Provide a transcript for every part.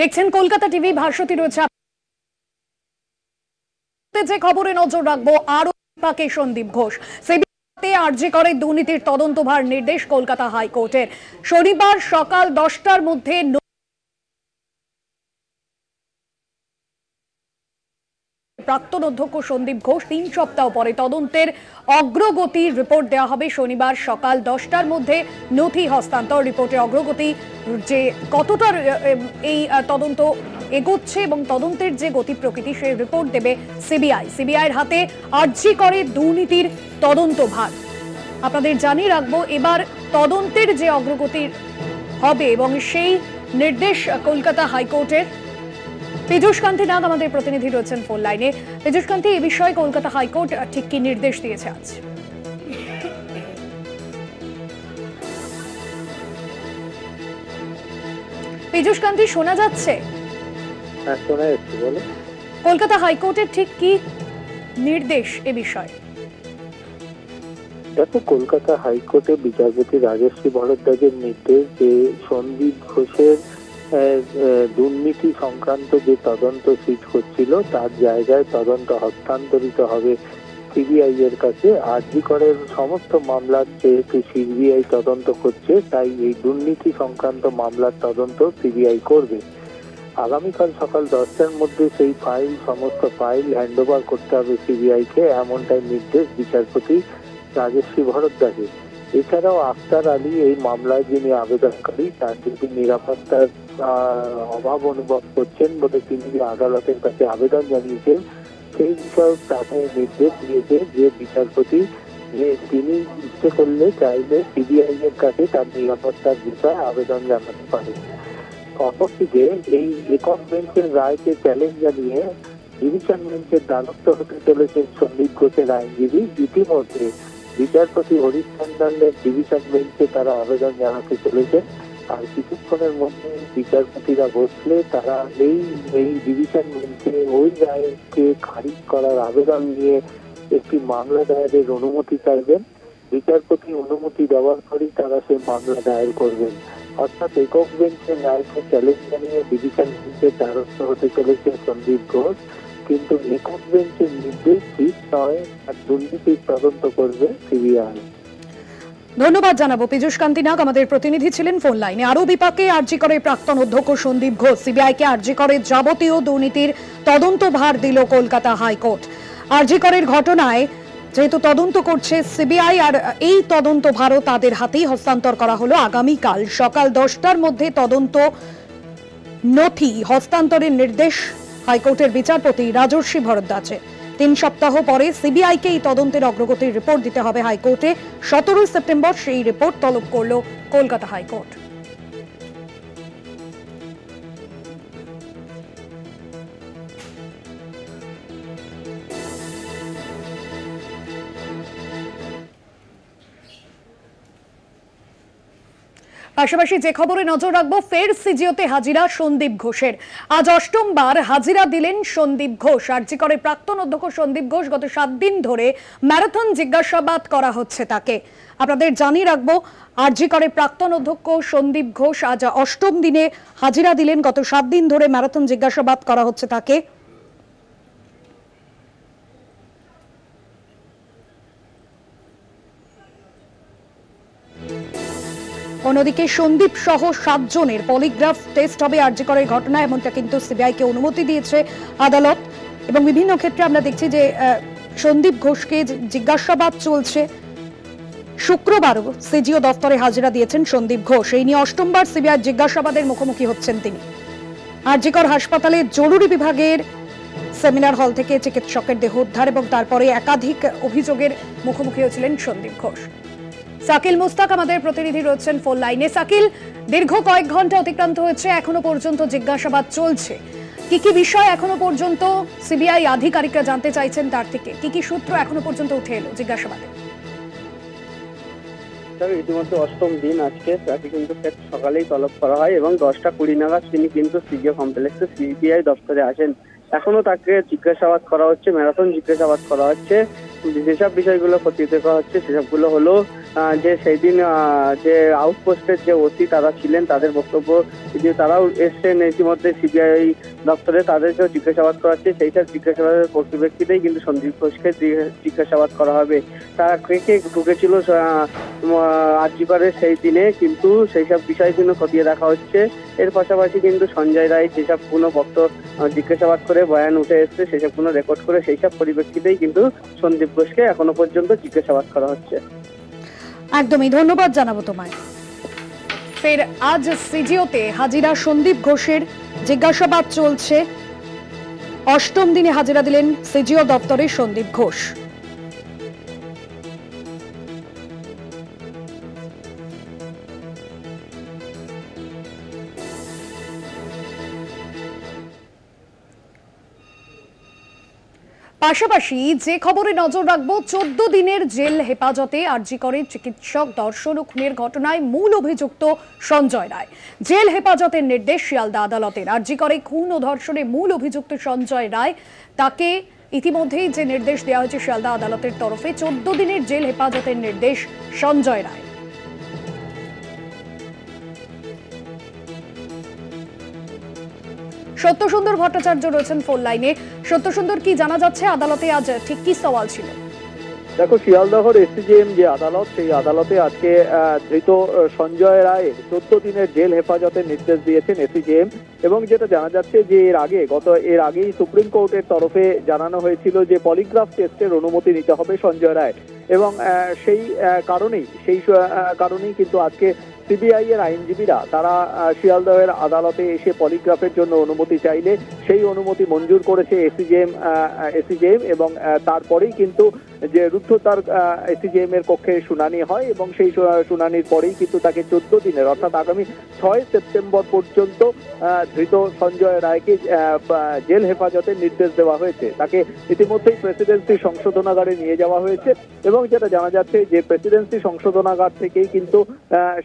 দেখছেন কলকাতা টিভি, ভাস্বতী রয়েছে যে খবরে নজর রাখব আরও পাকে সন্দীপ ঘোষ। সিবিআইতে আর্জি করে দুর্নীতির তদন্তভার নির্দেশ কলকাতা হাইকোর্টের। শনিবার সকাল দশটার মধ্যে প্রাক্তন অধ্যক্ষ সন্দীপ ঘোষ তিন সপ্তাহ পরে তদন্তের অগ্রগতির রিপোর্ট দেওয়া হবে। শনিবার সকাল দশটার মধ্যে নথি হস্তান্তর রিপোর্টের অগ্রগতি, যে কতটা এই তদন্ত এগোচ্ছে এবং তদন্তের যে গতি প্রকৃতি সেই রিপোর্ট দেবে সিবিআই। সিবিআইয়ের হাতে আর্জি করে দুর্নীতির তদন্ত ভার। আপনাদের জানিয়ে রাখব, এবার তদন্তের যে অগ্রগতির হবে এবং সেই নির্দেশ কলকাতা হাইকোর্টের পীযুষ কান্তি নাগ আমাদের প্রতিনিধি রয়েছেন ফোন লাইনে পীযুষ কান্তি এ বিষয়ে কলকাতা হাইকোর্ট ঠিক কি নির্দেশ দিয়েছে আজ? পীযুষ কান্তি শোনা যাচ্ছে? হ্যাঁ কলকাতা হাইকোর্টের ঠিক কি নির্দেশ এ বিষয়ে? দেখো কলকাতা হাইকোর্টে বিচারপতি রাজশ্রী ভরদ্বাজের নির্দেশ যে সন্দীপ ঘোষের দুর্নীতি সংক্রান্ত যে তদন্ত সিট হচ্ছিল, তার জায়গায় তদন্ত হস্তান্তরিত হবে সিবিআই এর কাছে। আরজি করের সমস্ত মামলার যেহেতু সিবিআই তদন্ত করছে তাই এই দুর্নীতি সংক্রান্ত মামলার তদন্ত সিবিআই করবে। আগামীকাল সকাল দশটার মধ্যে সেই ফাইল, সমস্ত ফাইল হ্যান্ডওভার করতে হবে সিবিআই কে এমনটাই নির্দেশ বিচারপতি রাজশ্রী ভরদ্বাজের এছাড়াও আখতার আলী এই মামলায় যিনি আবেদনকারী, তার যদি নিরাপত্তার অভাব অনুভব করছেন বলে তিনি আদালতের কাছে আবেদন জানিয়েছেন, সেই বিষয়ে তাকে নির্দেশ দিয়েছে যে বিচারপতি যে তিনি ইচ্ছে করলে চাইলে সিবিআই এর কাছে তার নিরাপত্তার বিষয়ে আবেদন জানাতে পারে অপরদিকে এই একক বেঞ্চের রায়কে চ্যালেঞ্জ জানিয়ে ডিভিশন বেঞ্চের দ্বারস্থ হতে চলেছে সন্দীপ ঘোষের আইনজীবী। ইতিমধ্যে বিচারপতি হরিশ টন্ডনের ডিভিশন বেঞ্চে তারা আবেদন জানাতে চলেছে। আর কিছুক্ষণের মধ্যে বিচারপতিরা বসলে তারা এই এই ডিভিশন বেঞ্চে ওই রায়কে খারিজ করার আবেদন নিয়ে একটি মামলা দায়েরের অনুমতি চাইবেন। বিচারপতি অনুমতি দেওয়ার পরই তারা সেই মামলা দায়ের করবেন। অর্থাৎ একক বেঞ্চের রায়কে চ্যালেঞ্জ জানিয়ে ডিভিশন বেঞ্চের দ্বারস্থ হতে চলেছে সন্দীপ ঘোষ। কিন্তু একক বেঞ্চের নির্দেশ নয় আর দুর্নীতির তদন্ত করবে সিবিআই। ধন্যবাদ জানাব। পীযুষ কান্তি নাগ আমাদের প্রতিনিধি ছিলেন ফোন লাইনে। আরও বিপাকে আরজি করে প্রাক্তন অধ্যক্ষ সন্দীপ ঘোষ। সিবিআইকে আরজি করে যাবতীয় দুর্নীতির তদন্ত ভার দিল কলকাতা হাইকোর্ট। আরজি করের ঘটনায় যেহেতু তদন্ত করছে সিবিআই, আর এই তদন্ত ভারও তাদের হাতেই হস্তান্তর করা হলো আগামীকাল। সকাল দশটার মধ্যে তদন্ত নথি হস্তান্তরের নির্দেশ হাইকোর্টের বিচারপতি রাজর্ষী ভরদ্বাজে। তিন সপ্তাহ পরে সিবিআইকে এই তদন্তের অগ্রগতির রিপোর্ট দিতে হবে হাইকোর্টে। সতেরোই সেপ্টেম্বর সেই রিপোর্ট তলব করল কলকাতা হাইকোর্ট। পাশাপাশি যে খবরে নজর রাখব, ফের সিজিওতে হাজিরা সন্দীপ ঘোষের। আজ অষ্টমবার হাজিরা দিলেন সন্দীপ ঘোষ। করে প্রাক্তন অধ্যক্ষ সন্দীপ ঘোষ গত সাত দিন ধরে ম্যারাথন জিজ্ঞাসাবাদ করা হচ্ছে তাকে। আপনাদের জানিয়ে রাখব করে প্রাক্তন অধ্যক্ষ সন্দীপ ঘোষ আজ অষ্টম দিনে হাজিরা দিলেন। গত সাত দিন ধরে ম্যারাথন জিজ্ঞাসাবাদ করা হচ্ছে তাকে। অন্যদিকে সন্দীপ সহ সাতজনের পলিগ্রাফ টেস্ট হবে আর্যকরের ঘটনা, এমনটা কিন্তু সিবিআইকে অনুমতি দিয়েছে আদালত। এবং বিভিন্ন ক্ষেত্রে আমরা দেখছি যে সন্দীপ ঘোষকে জিজ্ঞাসাবাদ চলছে, শুক্রবারও সিজিও দফতরে হাজিরা দিয়েছেন সন্দীপ ঘোষ। এই নিয়ে অষ্টমবার সিবিআই জিজ্ঞাসাবাদের মুখোমুখি হচ্ছেন তিনি। আরজিকর হাসপাতালে জরুরি বিভাগের সেমিনার হল থেকে চিকিৎসকের দেহ উদ্ধার এবং তারপরে একাধিক অভিযোগের মুখোমুখি হয়েছিলেন সন্দীপ ঘোষ। সাকিল মুস্তাক আমাদের প্রতিনিধি রয়েছেন ফোন লাইনে। সাকিল, দীর্ঘ কয়েক ঘণ্টা অতিক্রান্ত হয়েছে, এখনও পর্যন্ত জিজ্ঞাসাবাদ চলছে। কি কি বিষয় এখনও পর্যন্ত সিবিআই আধিকারিকরা জানতে চাইছেন তার থেকে? কি কি সূত্র এখনও পর্যন্ত উঠে এলো জিজ্ঞাসাবাদে? ইতিমধ্যে অষ্টম দিন আজকে। তাকে কিন্তু সকালেই তলব করা হয় এবং দশটা কুড়ি নাগাদ তিনি কিন্তু সিজিও কমপ্লেক্সে সিবিআই দপ্তরে আসেন। এখনও তাকে জিজ্ঞাসাবাদ করা হচ্ছে, ম্যারাথন জিজ্ঞাসাবাদ করা হচ্ছে। যেসব বিষয়গুলো খতিয়ে দেখা হচ্ছে, সেসবগুলো হলো যে সেই দিন যে আউটপোস্টের যে ওসি তারা ছিলেন, তাদের বক্তব্য, যে তারাও এসছেন ইতিমধ্যে সিবিআই দপ্তরে, তাদেরকেও জিজ্ঞাসাবাদ করাচ্ছে। সেইসব জিজ্ঞাসাবাদের পরিপ্রেক্ষিতেই কিন্তু সন্দীপ ঘোষকে জিজ্ঞাসাবাদ করা হবে। তারা কে কে ঢুকেছিল আর্যিকরের সেই দিনে কিন্তু সেই সব বিষয় কিন্তু খতিয়ে দেখা হচ্ছে। এর পাশাপাশি কিন্তু সঞ্জয় রায় যেসব কোনো বক্তব্য জিজ্ঞাসাবাদ করে বয়ান উঠে এসছে, সেসব কোনো রেকর্ড করে সেই সব পরিপ্রেক্ষিতেই কিন্তু সন্দীপ ঘোষকে এখনও পর্যন্ত জিজ্ঞাসাবাদ করা হচ্ছে। একদমই ধন্যবাদ জানাব তোমায়। ফের আজ সিজিওতে হাজিরা সন্দীপ ঘোষের জিজ্ঞাসাবাদ চলছে। অষ্টম দিনে হাজিরা দিলেন সিজিও দপ্তরে সন্দীপ ঘোষ। পাশাপাশি যে খবরে নজর রাখব, চোদ্দ দিনের জেল হেফাজতে আরজি করে চিকিৎসক দর্শন ও খুনের ঘটনায় মূল অভিযুক্ত সঞ্জয় রায়। জেল হেফাজতের নির্দেশ শিয়ালদা আদালতের। আর্জি করে খুন ও ধর্ষণে মূল অভিযুক্ত সঞ্জয় রায়। তাকে ইতিমধ্যেই যে নির্দেশ দেওয়া হয়েছে শিয়ালদা আদালতের তরফে, চোদ্দ দিনের জেল হেফাজতের নির্দেশ সঞ্জয় রায়। সত্যসুন্দর ভট্টাচার্য রয়েছেন ফোন লাইনে সত্যসুন্দর, কি জানা যাচ্ছে আদালতে? আজ ঠিক কি সওয়াল ছিল? দেখো, শিয়ালদহর এসিজিএম যে আদালত, সেই আদালতে আজকে ধৃত সঞ্জয় রায় চোদ্দ দিনের জেল হেফাজতের নির্দেশ দিয়েছেন এসিজিএম এবং যেটা জানা যাচ্ছে যে এর আগে, গত, এর আগেই সুপ্রিম কোর্টের তরফে জানানো হয়েছিল যে পলিগ্রাফ টেস্টের অনুমতি নিতে হবে সঞ্জয় রায়। এবং সেই কারণেই সেই কারণেই কিন্তু আজকে সিবিআই এর আইনজীবীরা তারা শিয়ালদহের আদালতে এসে পলিগ্রাফের জন্য অনুমতি চাইলে সেই অনুমতি মঞ্জুর করেছে এসিজেএম এসিজেএম এবং তারপরেই কিন্তু যে রুদ্ধতার এসিজেএম এর পক্ষে শুনানি হয় এবং সেই শুনানির পরেই কিন্তু তাকে চোদ্দ দিনের, অর্থাৎ আগামী ছয় সেপ্টেম্বর পর্যন্ত ধৃত সঞ্জয় রায়কে জেল হেফাজতের নির্দেশ দেওয়া হয়েছে। তাকে ইতিমধ্যেই প্রেসিডেন্সি সংশোধনাগারে নিয়ে যাওয়া হয়েছে এবং যেটা জানা যাচ্ছে যে প্রেসিডেন্সি সংশোধনাগার থেকেই কিন্তু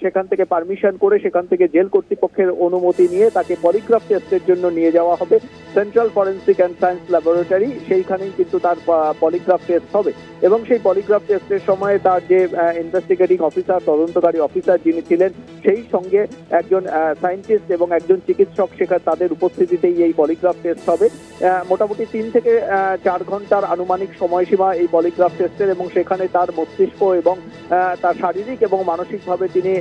সেখান থেকে পারমিশন করে সেখান থেকে জেল কর্তৃপক্ষের অনুমতি নিয়ে তাকে পলিগ্রাফ টেস্টের জন্য নিয়ে যাওয়া হবে। Central forensic and science laboratory সেইখানেই কিন্তু তার পলিগ্রাফ টেস্ট হবে। এবং সেই পলিগ্রাফ টেস্টের সময় তার যে ইনভেস্টিগেটিং অফিসার তদন্তকারী অফিসার যিনি ছিলেন, সেই সঙ্গে একজন সায়েন্টিস্ট এবং একজন চিকিৎসক সেখানে তাদের উপস্থিতিতেই এই পলিগ্রাফ টেস্ট হবে। মোটামুটি তিন থেকে চার ঘণ্টার আনুমানিক সময়সীমা এই পলিগ্রাফ টেস্টের এবং সেখানে তার মস্তিষ্ক এবং তার শারীরিক এবং মানসিকভাবে তিনি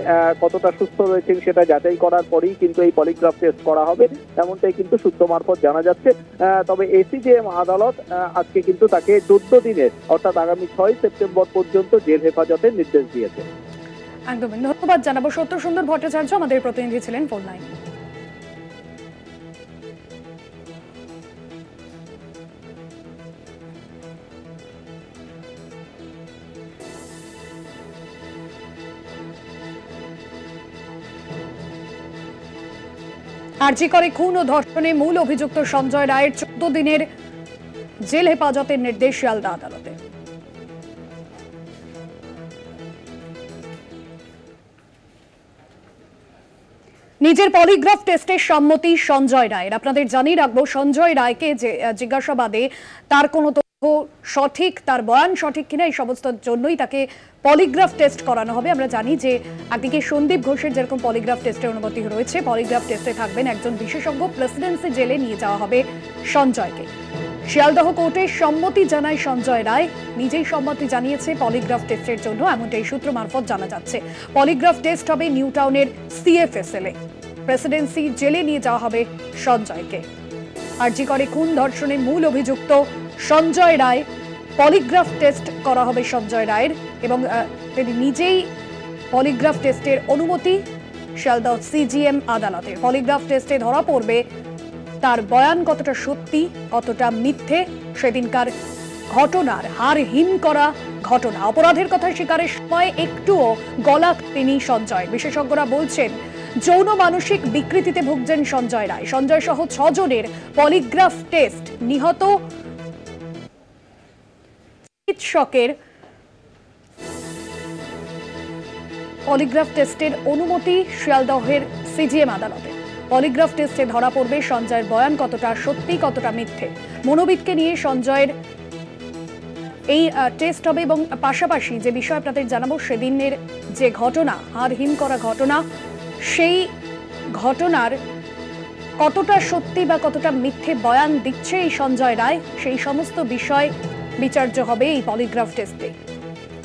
কতটা সুস্থ রয়েছেন সেটা যাচাই করার পরেই কিন্তু এই পলিগ্রাফ টেস্ট করা হবে। এমনটাই কিন্তু সূত্র মারফত জানা যাচ্ছে। তবে এসিজেএম আদালত আজকে কিন্তু তাকে চোদ্দ দিনের, অর্থাৎ আগামী ছয় সেপ্টেম্বর পর্যন্ত জেল হেফাজতের নির্দেশ দিয়েছে। একদমই। ধন্যবাদ জানাব। সত্যসুন্দর ভট্টাচার্য আমাদের প্রতিনিধি ছিলেন ফোন লাইনে। আরজি করে খুন ও ধর্ষণে মূল অভিযুক্ত সঞ্জয় রায়ের চোদ্দ দিনের জেল হেফাজতের নির্দেশ শিয়ালদা আদালতে। নিজের পলিগ্রাফ টেস্টের সম্মতি সঞ্জয় রায়ের আপনাদের জানিয়ে রাখব, সঞ্জয় রায়কে যে জিজ্ঞাসাবাদে তার কোনো তথ্য সঠিক, তার বয়ান সঠিক কিনা, এই সমস্ত জন্যই তাকে পলিগ্রাফ টেস্ট করানো হবে। আমরা জানি যে একদিকে সন্দীপ ঘোষের যেরকম পলিগ্রাফ টেস্টের অনুমতি রয়েছে, পলিগ্রাফ টেস্টে থাকবেন একজন বিশেষজ্ঞ, প্রেসিডেন্সি জেলে নিয়ে যাওয়া হবে সঞ্জয়কে। শিয়ালদহ কোর্টে সম্মতি জানায় সঞ্জয় রায়। নিজেই সম্মতি জানিয়েছে পলিগ্রাফ টেস্টের জন্য, এমনটাই সূত্র মারফত জানা যাচ্ছে। পলিগ্রাফ টেস্ট হবে নিউ টাউনের সিএফএসএল এ। প্রেসিডেন্সি জেলে নিয়ে যাওয়া হবে সঞ্জয়কে। আরজি করে খুন ধর্ষণের মূল অভিযুক্ত সঞ্জয় রায়। পলিগ্রাফ টেস্ট করা হবে সঞ্জয় রায়ের এবং তিনি নিজেই পলিগ্রাফ টেস্টের অনুমতি শিয়ালদহ সিজিএম আদালতের পলিগ্রাফ টেস্টে ধরা পড়বে তার বয়ান কতটা সত্যি, কতটা মিথ্যে, সেদিনকার ঘটনার হার হিম করা ঘটনা। অপরাধের কথা স্বীকারের সময় একটুও গলা তিনি সঞ্জয়। বিশেষজ্ঞরা বলছেন, যৌন মানসিক বিকৃতিতে ভুগছেন সঞ্জয় রায়। সঞ্জয় সহ ছজনের পলিগ্রাফ টেস্ট নিহত চিকিৎসকের পলিগ্রাফ টেস্টের অনুমতি শিয়ালদহের সিজিএম আদালতে। পলিগ্রাফ টেস্টে ধরা পড়বে সঞ্জয়ের বয়ান কতটা সত্যি, কতটা মিথ্যে। মনোবিদকে নিয়ে সঞ্জয়ের এই টেস্ট হবে এবং পাশাপাশি যে বিষয় আপনাদের জানাব, সেদিনের যে ঘটনা হারহীন করা ঘটনা, সেই ঘটনার কতটা সত্যি বা কতটা মিথ্যে বয়ান দিচ্ছে এই সঞ্জয় রায়, সেই সমস্ত বিষয় বিচার্য হবে এই পলিগ্রাফ টেস্টে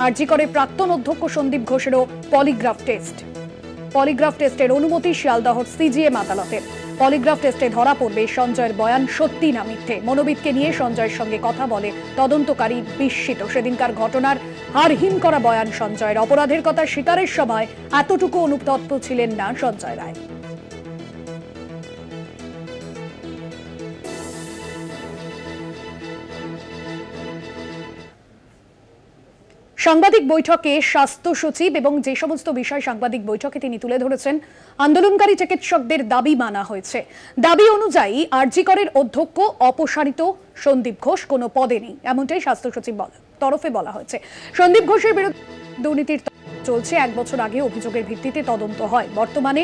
আরজি করে প্রাক্তন অধ্যক্ষ সন্দীপ ঘোষেরও পলিগ্রাফ টেস্ট পলিগ্রাফ টেস্টের অনুমতি শিয়ালদহর সিজিএম আদালতের পলিগ্রাফ টেস্টে ধরা পড়বে সঞ্জয়ের বয়ান সত্যি না মিথ্যে। মনোবিদকে নিয়ে সঞ্জয়ের সঙ্গে কথা বলে তদন্তকারী বিস্মিত। সেদিনকার ঘটনার হারহীন করা বয়ান সঞ্জয়ের। অপরাধের কথা স্বীকারের সময় এতটুকু অনুতপ্ত ছিলেন না সঞ্জয় রায়। সাংবাদিক বৈঠকে স্বাস্থ্য সচিব এবং যে সমস্ত বিষয় সাংবাদিক বৈঠকে তিনি তুলে ধরেছেন, আন্দোলনকারী চিকিৎসকদের দাবি মানা হয়েছে। দাবি অনুযায়ী আরজিকরের অধ্যক্ষ অপসারিত সন্দীপ ঘোষ কোনো পদে নেই, এমনটাই স্বাস্থ্য সচিব তরফে বলা হয়েছে। সন্দীপ ঘোষের বিরুদ্ধে দুর্নীতির চলছে, এক বছর আগে অভিযোগের ভিত্তিতে তদন্ত হয়। বর্তমানে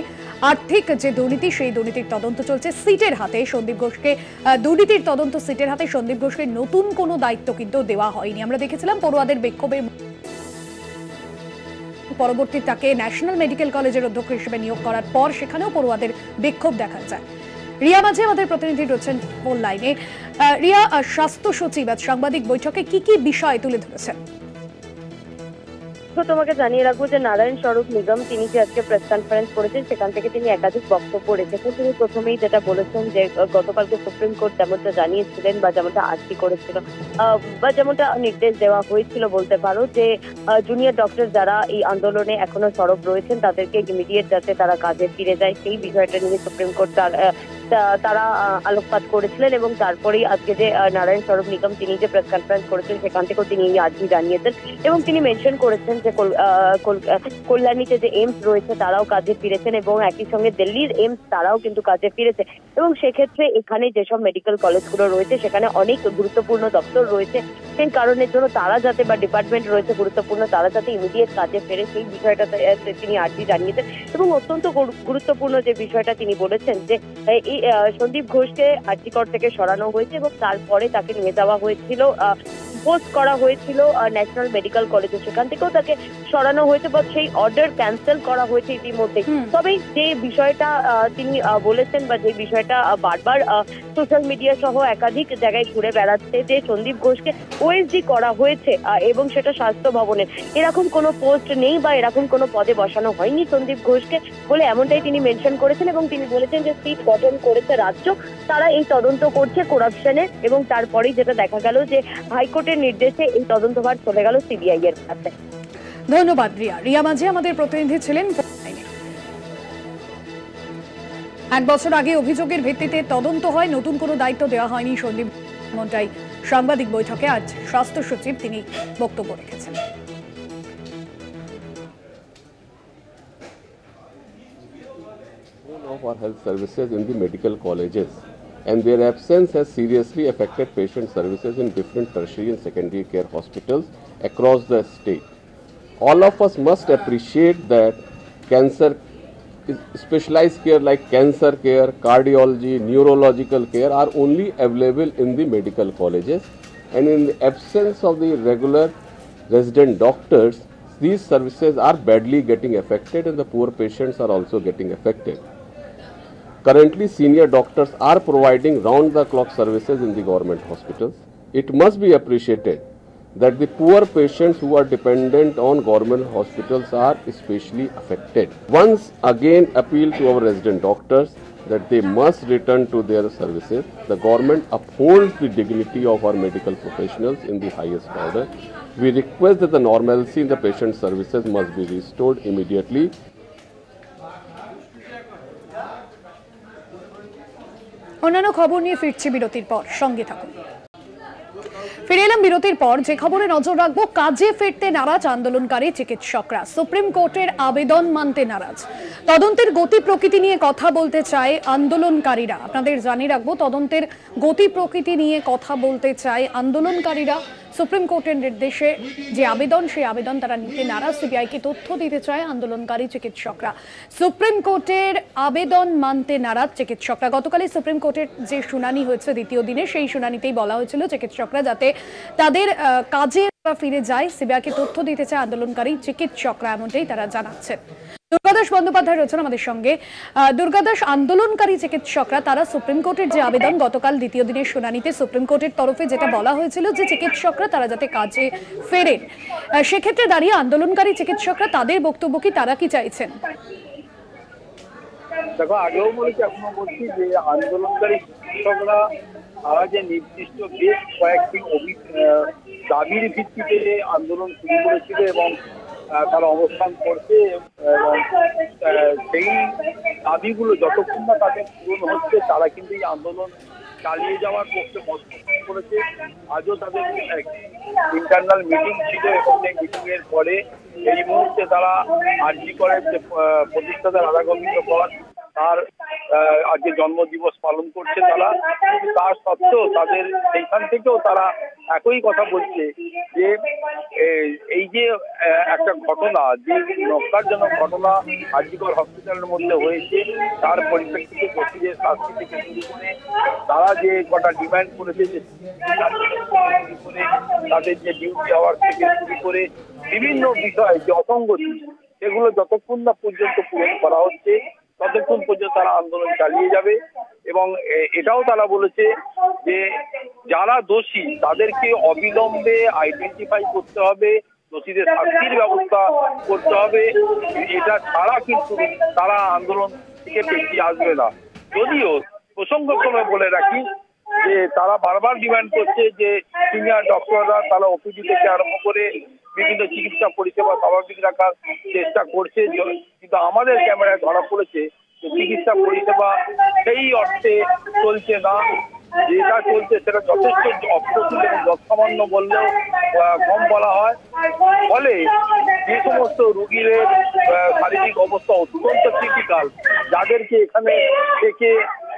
আর্থিক যে দুর্নীতি, সেই দুর্নীতির তদন্ত চলছে সিটের হাতে। সন্দীপ ঘোষকে দুর্নীতির তদন্ত সিটের হাতে সন্দীপ ঘোষকে নতুন কোনো দায়িত্ব কিন্তু দেওয়া হয়নি। আমরা দেখেছিলাম পড়ুয়াদের বিক্ষোভের পরবর্তী তাকে ন্যাশনাল মেডিকেল কলেজের অধ্যক্ষ হিসেবে নিয়োগ করার পর সেখানেও পড়ুয়াদের বিক্ষোভ দেখা যায়। রিয়া মাঝে আমাদের প্রতিনিধি রয়েছেন ফোন লাইনে। রিয়া স্বাস্থ্য সচিব আজ সাংবাদিক বৈঠকে কি কি বিষয় তুলে ধরেছেন? তো তোমাকে জানিয়ে রাখব যে নারায়ণ স্বরূপ নিগম, তিনি যে আজকে প্রেস কনফারেন্স করেছেন, সেখান থেকে তিনি একাধিক বক্তব্য রেখেছেন। তিনি প্রথমেই যেটা বলেছেন যে গতকালকে সুপ্রিম কোর্ট যেমনটা জানিয়েছিলেন বা যেমনটা আজকে করেছিল বা যেমনটা নির্দেশ দেওয়া হয়েছিল বলতে পারো যে জুনিয়র ডক্টর যারা এই আন্দোলনে এখনও সরব রয়েছেন, তাদেরকে ইমিডিয়েট যাতে তারা কাজে ফিরে যায়, সেই বিষয়টা নিয়ে সুপ্রিম কোর্ট তার তারা আলোকপাত করেছিলেন এবং তারপরেই আজকে যে নারায়ণ স্বরূপ নিগম তিনি যে প্রেস কনফারেন্স করেছেন সেখান থেকেও তিনি এই আর্জি জানিয়েছেন এবং তিনি মেনশন করেছেন যে কল্যাণীতে যে এইমস রয়েছে তারাও কাজে ফিরেছেন এবং একই সঙ্গে দিল্লির এইমস তারাও কিন্তু কাজে ফিরেছে। এবং সেক্ষেত্রে এখানে যেসব মেডিকেল কলেজগুলো রয়েছে সেখানে অনেক গুরুত্বপূর্ণ দপ্তর রয়েছে। সেই কারণের জন্য তারা যাতে বা ডিপার্টমেন্ট রয়েছে গুরুত্বপূর্ণ তারা যাতে ইমিডিয়েট কাজে ফেরে সেই বিষয়টাতে আহ, তিনি আর্জি জানিয়েছেন। এবং অত্যন্ত গুরুত্বপূর্ণ যে বিষয়টা তিনি বলেছেন যে এই সন্দীপ ঘোষকে আর্জিকর থেকে সরানো হয়েছে এবং তারপরে তাকে নিয়ে যাওয়া হয়েছিল পোস্ট করা হয়েছিল ন্যাশনাল মেডিকেল কলেজে সেখান থেকেও তাকে সরানো হয়েছে বা সেই অর্ডার ক্যান্সেল করা হয়েছে ইতিমধ্যে। তবে যে বিষয়টা তিনি বলেছেন বা যে বিষয়টা বারবার সোশ্যাল মিডিয়া সহ একাধিক জায়গায় ঘুরে বেড়াচ্ছে যে সন্দীপ ঘোষকে ওএসডি করা হয়েছে এবং সেটা স্বাস্থ্য ভবনে। এরকম কোনো পোস্ট নেই বা এরকম কোনো পদে বসানো হয়নি সন্দীপ ঘোষকে বলে এমনটাই তিনি মেনশন করেছেন এবং তিনি বলেছেন যে সিট গঠন করেছে রাজ্য। তারা এই তদন্ত করছে করাপশনের এবং তারপরেই যেটা দেখা গেল যে হাইকোর্টের নির্দেশে এই তদন্তভার চলে গেল সিবিআই এর কাছে। ধন্যবাদ রিয়া। রিয়া মাঝে আমাদের প্রতিনিধি ছিলেন এক বছর আগে অভিযোগের ভিত্তিতে তদন্ত হয় নতুন কোনো দায়িত্ব দেওয়া হয়নি সন্দীপ এমনটাই সাংবাদিক বৈঠকে আজ স্বাস্থ্য সচিব তিনি বক্তব্য রেখেছেন। Of our health services in the medical colleges and their absence has seriously affected patient services in different tertiary and secondary care hospitals across the state. All of us must appreciate that cancer specialized care like cancer care, cardiology, neurological care are only available in the medical colleges and in the absence of the regular resident doctors these services are badly getting affected and the poor patients are also getting affected. Currently, senior doctors are providing round the clock services in the government hospitals. It must be appreciated that the poor patients who are dependent on government hospitals are especially affected. Once again, appeal to our resident doctors that they must return to their services. The government upholds the dignity of our medical professionals in the highest order. We request that the normalcy in the patient services must be restored immediately অন্যান্য খবর নিয়ে ফিরছি বিরতির পর। সঙ্গে থাকুন। ফিরে এলাম বিরতির পর। যে খবরে নজর রাখব, কাজে ফিরতে নারাজ আন্দোলনকারী চিকিৎসকরা। সুপ্রিম কোর্টের আবেদন মানতে নারাজ। তদন্তের গতি প্রকৃতি নিয়ে কথা বলতে চায় আন্দোলনকারীরা। আপনাদের জানিয়ে রাখব, তদন্তের গতি প্রকৃতি নিয়ে কথা বলতে চায় আন্দোলনকারীরা। সুপ্রিম কোর্টের নির্দেশে যে আবেদন, সেই আবেদন তারা নিতে নারাজ। সিবিআইকে তথ্য দিতে চায় আন্দোলনকারী চিকিৎসকরা। সুপ্রিম কোর্টের আবেদন মানতে নারাজ চিকিৎসকরা। গতকালই সুপ্রিম কোর্টের যে শুনানি হয়েছে দ্বিতীয় দিনে, সেই শুনানিতেই বলা হয়েছিল চিকিৎসকরা যাতে তাদের কাজে ফিরে যায়। সিবিআইকে তথ্য দিতে চায় আন্দোলনকারী চিকিৎসকরা, এমনটাই তারা জানাচ্ছেন। দুর্গাদাস বন্দ্যোপাধ্যায় রয়েছেন আমাদের সঙ্গে। দুর্গাদাস, আন্দোলনকারী চিকিৎসকরা, তারা সুপ্রিম কোর্টের যে আবেদন গতকাল দ্বিতীয় দিনের শুনানিতে সুপ্রিম কোর্টের তরফে যেটা বলা হয়েছিল যে চিকিৎসকরা তারা যাতে কাজে ফেরেন। সেক্ষেত্রে দাঁড়িয়ে আন্দোলনকারী চিকিৎসকরা তাদের বক্তব্য কি তারা কি চাইছেন? দেখো, আগেও বলেছি, এখনও বলছি যে আন্দোলনকারী শিক্ষকরা তারা যে নির্দিষ্ট বেশ কয়েকটি দাবির ভিত্তিতে আন্দোলন শুরু করেছিল এবং তারা অবস্থান করছে এবং সেই দাবিগুলো যতক্ষণ না তাদের পূরণ হচ্ছে, তারা কিন্তু এই আন্দোলন চালিয়ে যাওয়ার পক্ষে মত করেছে। আজও তাদের ইন্টারনাল মিটিং ছিল এবং সেই মিটিং এর পরে এই মুহূর্তে তারা আর্জি করে, যে প্রতিষ্ঠাতা রাধা গোবিন্দ কর তার আজকে জন্মদিবস পালন করছে তারা। তার সত্ত্বেও তাদের সেইখান থেকেও তারা একই কথা বলছে যে এই যে একটা ঘটনা, যে নক্কারজনক ঘটনা আর্জিকর হসপিটালের মধ্যে হয়েছে, তার পরিপ্রেক্ষিতে দোষীদের শাস্তি থেকে শুরু করে তারা যে কটা ডিমান্ড করেছে, যে তাদের যে ডিউটি আওয়ার থেকে শুরু করে বিভিন্ন বিষয়, যে অসঙ্গতি, সেগুলো যতক্ষণ না পর্যন্ত পূরণ করা হচ্ছে ততক্ষণ পর্যন্ত তারা আন্দোলন চালিয়ে যাবে এবং এটাও তারা বলেছে যে যারা দোষী, তাদেরকে অবিলম্বে আইডেন্টিফাই করতে হবে, দোষীদের শাস্তির ব্যবস্থা করতে হবে। এটা ছাড়া কিন্তু তারা আন্দোলন থেকে বেরিয়ে আসবে না। যদিও প্রসঙ্গক্রমে বলে রাখি যে তারা বারবার ডিমান্ড করছে যে সিনিয়র ডক্টররা তারা ওপিডি থেকে আরম্ভ করে বিভিন্ন চিকিৎসা পরিষেবা স্বাভাবিক রাখার চেষ্টা করছে কিন্তু আমাদের ক্যামেরায় ধরা পড়েছে যে চিকিৎসা পরিষেবা সেই অর্থে চলছে না যেটা চলছে সেটা যথেষ্ট অপ্রতুল এবং যৎসামান্য বললেও কম বলা হয় ফলে যে সমস্ত রুগীদের শারীরিক অবস্থা অত্যন্ত ক্রিটিক্যাল যাদেরকে এখানে থেকে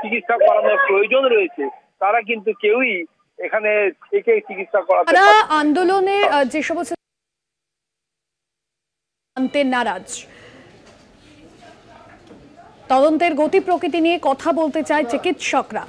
চিকিৎসা করানোর প্রয়োজন রয়েছে তারা কিন্তু কেউই এখানে থেকে চিকিৎসা না। আন্দোলনে যে সমস্ত মানতে নারাজ। তদন্তের গতি প্রকৃতি নিয়ে কথা বলতে চায় চিকিৎসকরা।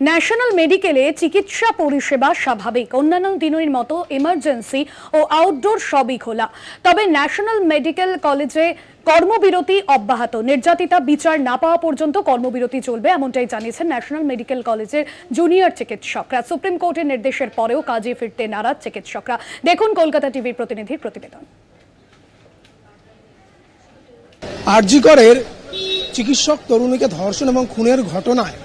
ন্যাশনাল মেডিকেলে চিকিৎসা পরিষেবা স্বাভাবিক। অন্যান্য দিনের মতো এমার্জেন্সি ও আউটডোর সবই খোলা। তবে ন্যাশনাল মেডিকেল কলেজে কর্মবিরতি অব্যাহত। নির্যাতিতা বিচার না পাওয়া পর্যন্ত কর্মবিরতি চলবে, এমনটাই জানিয়েছেন ন্যাশনাল মেডিকেল কলেজের জুনিয়র চিকিৎসকরা। সুপ্রিম কোর্টের নির্দেশের পরেও কাজে ফিরতে নারাজ চিকিৎসকরা। দেখুন কলকাতা টিভির প্রতিনিধির প্রতিবেদন। আরজিকরের চিকিৎসক তরুণীকে ধর্ষণ এবং খুনের ঘটনায়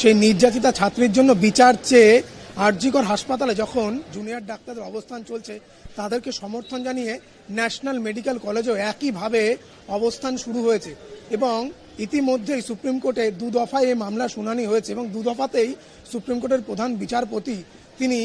সেই নির্যাতিতা ছাত্রীর জন্য বিচার চেয়ে আরজিকর হাসপাতালে যখন জুনিয়র ডাক্তারদের অবস্থান চলছে, তাদেরকে সমর্থন জানিয়ে ন্যাশনাল মেডিকেল কলেজেও একইভাবে অবস্থান শুরু হয়েছে এবং ইতিমধ্যেই সুপ্রিম কোর্টে দু দফায় এই মামলা শুনানি হয়েছে এবং দু দফাতেই সুপ্রিম কোর্টের প্রধান বিচারপতি তিনি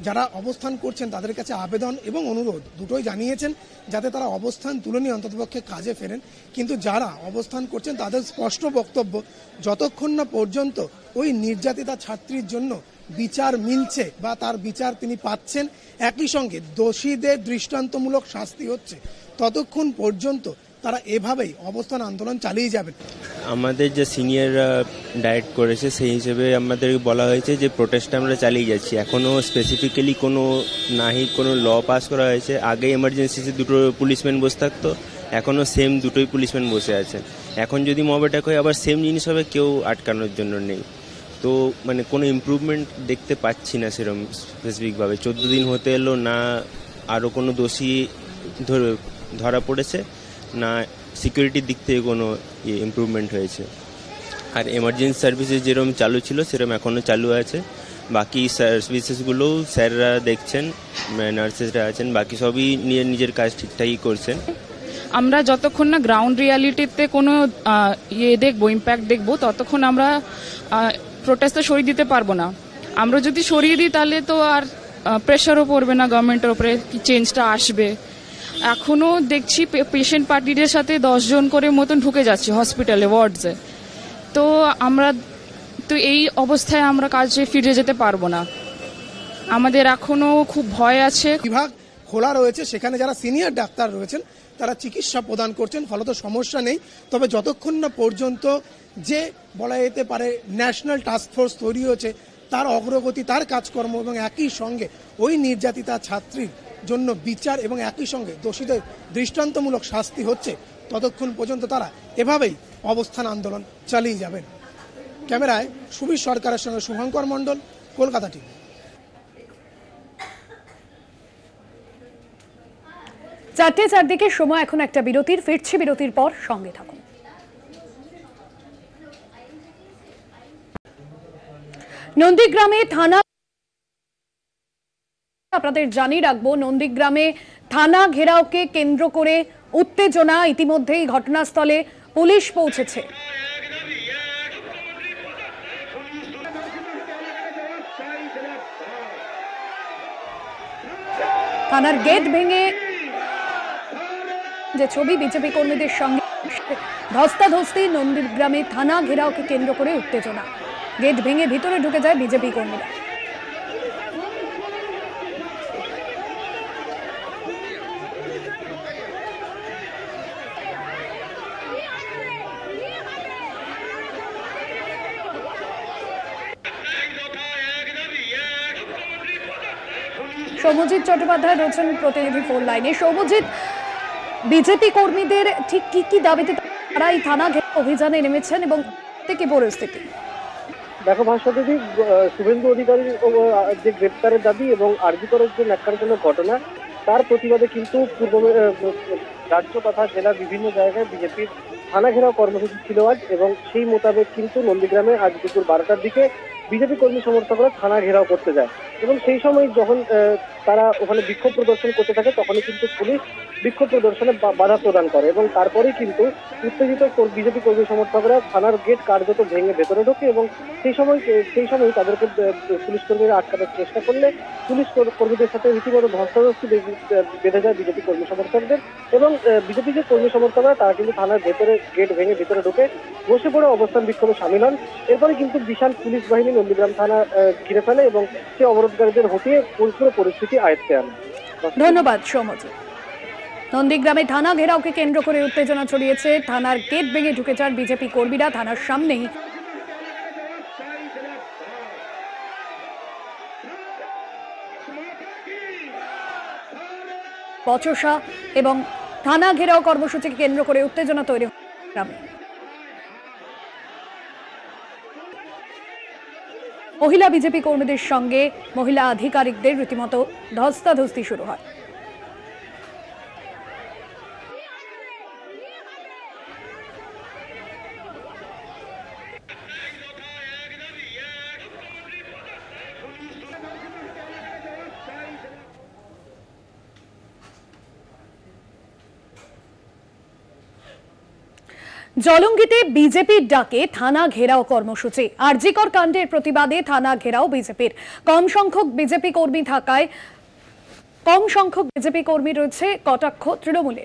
যারা অবস্থান করছেন তাদের কাছে আবেদন এবং অনুরোধ দুটোই জানিয়েছেন যাতে তারা অবস্থান তুলে নিয়ে অন্ততপক্ষে কাজে ফেরেন। কিন্তু যারা অবস্থান করছেন তাদের স্পষ্ট বক্তব্য, যতক্ষণ না পর্যন্ত ওই নির্যাতিতা ছাত্রীর জন্য বিচার মিলছে বা তার বিচার তিনি পাচ্ছেন, একই সঙ্গে দোষীদের দৃষ্টান্তমূলক শাস্তি হচ্ছে। ততক্ষণ পর্যন্ত তারা এভাবেই অবস্থান আন্দোলন চালিয়ে যাবে। আমাদের যে সিনিয়ররা ডায়েট করেছে সেই হিসেবে আমাদের বলা হয়েছে যে প্রোটেস্ট আমরা চালিয়ে যাচ্ছি। এখনও স্পেসিফিক্যালি কোনো নাহি, কোনো ল পাস করা হয়েছে। আগে এমার্জেন্সিতে দুটো পুলিশম্যান বসে থাকতো এখনও সেম দুটোই পুলিশম্যান বসে আছেন এখন যদি মব অ্যাটাক হয়, আবার সেম জিনিস হবে, কেউ আটকানোর জন্য নেই। তো মানে কোনো ইমপ্রুভমেন্ট দেখতে পাচ্ছি না সেরকম স্পেসিফিকভাবে চোদ্দ দিন হতে এলো, না আরও কোনো দোষী ধরা পড়েছে। না সিকিউরিটির দিক থেকে কোনো ইমপ্রুভমেন্ট হয়েছে। আর এমার্জেন্সি সার্ভিসেস যেরকম চালু ছিল সেরকম এখনও চালু আছে। বাকি সার্ভিসেসগুলোও স্যাররা দেখছেন নার্সেসরা আছেন, বাকি সবই নিয়ে নিজের কাজ ঠিকঠাকই করছেন। আমরা যতক্ষণ না গ্রাউন্ড রিয়ালিটিতে কোনো ইয়ে দেখব ইম্প্যাক্ট দেখব, ততক্ষণ আমরা প্রোটেস্টে সরিয়ে দিতে পারব না। আমরা যদি সরিয়ে দিই, তাহলে তো আর প্রেশারও পড়বে না গভর্নমেন্টের উপরে কি চেঞ্জটা আসবে। এখনও দেখছি পেশেন্ট পার্টিদের সাথে দশজন করে মতন ঢুকে যাচ্ছে হসপিটালে ওয়ার্ডসে তো আমরা, তো এই অবস্থায় আমরা কাজে ফিরে যেতে পারব না। আমাদের এখনও খুব ভয় আছে। বিভাগ খোলা রয়েছে, সেখানে যারা সিনিয়র ডাক্তার রয়েছেন, তারা চিকিৎসা প্রদান করছেন, ফলত সমস্যা নেই। তবে যতক্ষণ না পর্যন্ত যে বলা যেতে পারে ন্যাশনাল টাস্ক ফোর্স তৈরি হয়েছে, তার অগ্রগতি, তার কাজকর্ম এবং একই সঙ্গে ওই নির্যাতিতা ছাত্রীর জন্য বিচার এবং একই সঙ্গে দোষীদের দৃষ্টান্তমূলক শাস্তি হচ্ছে, ততক্ষণ পর্যন্ত তারা এভাবেই অবস্থান আন্দোলন চালিয়ে যাবেন। ক্যামেরায় সুবীর সরকারের সঙ্গে শুভঙ্কর মণ্ডল, কলকাতা টিভি। চারটে চারদিকে সময়, এখন একটা বিরতির, ফিরছি বিরতির পর সঙ্গে থাকুন। নন্দীগ্রামে থানা আপনাদের জানিয়ে রাখব, নন্দীগ্রামে থানা ঘেরাওকে কেন্দ্র করে উত্তেজনা ইতিমধ্যেই ঘটনাস্থলে পুলিশ পৌঁছেছে। থানার গেট ভেঙে যে ছবি বিজেপি কর্মীদের সঙ্গে, ধস্তাধস্তি নন্দীগ্রামে থানা ঘেরাওকে কেন্দ্র করে উত্তেজনা। গেট ভেঙে ভিতরে ঢুকে যায় বিজেপি কর্মীরা। সৌমজিৎ চট্টোপাধ্যায় রয়েছেন প্রতিনিধি ফোন লাইনে। সৌমজিৎ, বিজেপি কর্মীদের ঠিক কি কি দাবিতে তারা এই থানা অভিযানে নেমেছেন এবং থেকে পরিস্থিতি? দেখো ভাস্বদেবী শুভেন্দু অধিকারীর যে গ্রেপ্তারের দাবি এবং আরজি করার যে ন্যাক্কারজনক ঘটনা, তার প্রতিবাদে কিন্তু পূর্ব রাজ্য তথা জেলার বিভিন্ন জায়গায় বিজেপির থানা ঘেরাও কর্মসূচি ছিল আজ এবং সেই মোতাবেক কিন্তু নন্দীগ্রামে আজ দুপুর বারোটার দিকে বিজেপি কর্মী সমর্থকরা থানা ঘেরাও করতে যায়। এবং সেই সময় যখন তারা ওখানে বিক্ষোভ প্রদর্শন করতে থাকে, তখনই কিন্তু পুলিশ বিক্ষোভ প্রদর্শনে বাধা প্রদান করে। এবং তারপরেই কিন্তু উত্তেজিত বিজেপি কর্মী সমর্থকরা থানার গেট কার্যত ভেঙে ভেতরে ঢোকে এবং সেই সময় সেই সময় তাদেরকে পুলিশ কর্মীরা আটকানোর চেষ্টা করলে পুলিশ কর- কর্মীদের সাথে রীতিমতো ধস্তাধস্তি বেঁধে যায় বিজেপি কর্মী সমর্থকদের। এবং বিজেপি যে কর্মী সমর্থকরা, তারা কিন্তু থানার ভেতরে গেট ভেঙে ভেতরে ঢোকে বসে পড়ে অবস্থান বিক্ষোভে সামিল হন। এরপরে কিন্তু বিশাল পুলিশ বাহিনী নন্দীগ্রাম থানা ঘিরে ফেলে এবং সে অবরোধকারীদের হটিয়ে পুরো পরিস্থিতি আয়ত্তে আনে। ধন্যবাদ সৌমজিৎ নন্দীগ্রামে থানা ঘেরাওকে কেন্দ্র করে উত্তেজনা ছড়িয়েছে। থানার গেট ভেঙে ঢুকে যান বিজেপি কর্মীরা। থানার সামনেই বচসা এবং থানা ঘেরাও কর্মসূচিকে কেন্দ্র করে উত্তেজনা তৈরি গ্রামে। মহিলা বিজেপি কর্মীদের সঙ্গে মহিলা আধিকারিকদের রীতিমতো ধস্তাধস্তি শুরু হয়। জলঙ্গিতে বিজেপির ডাকে থানা ঘেরাও কর্মসূচি। আরজিকর কাণ্ডের প্রতিবাদে থানা ঘেরাও বিজেপির। কম সংখ্যক বিজেপি কর্মী থাকায় কম সংখ্যক বিজেপি কর্মী রয়েছে কটাক্ষ তৃণমূলে।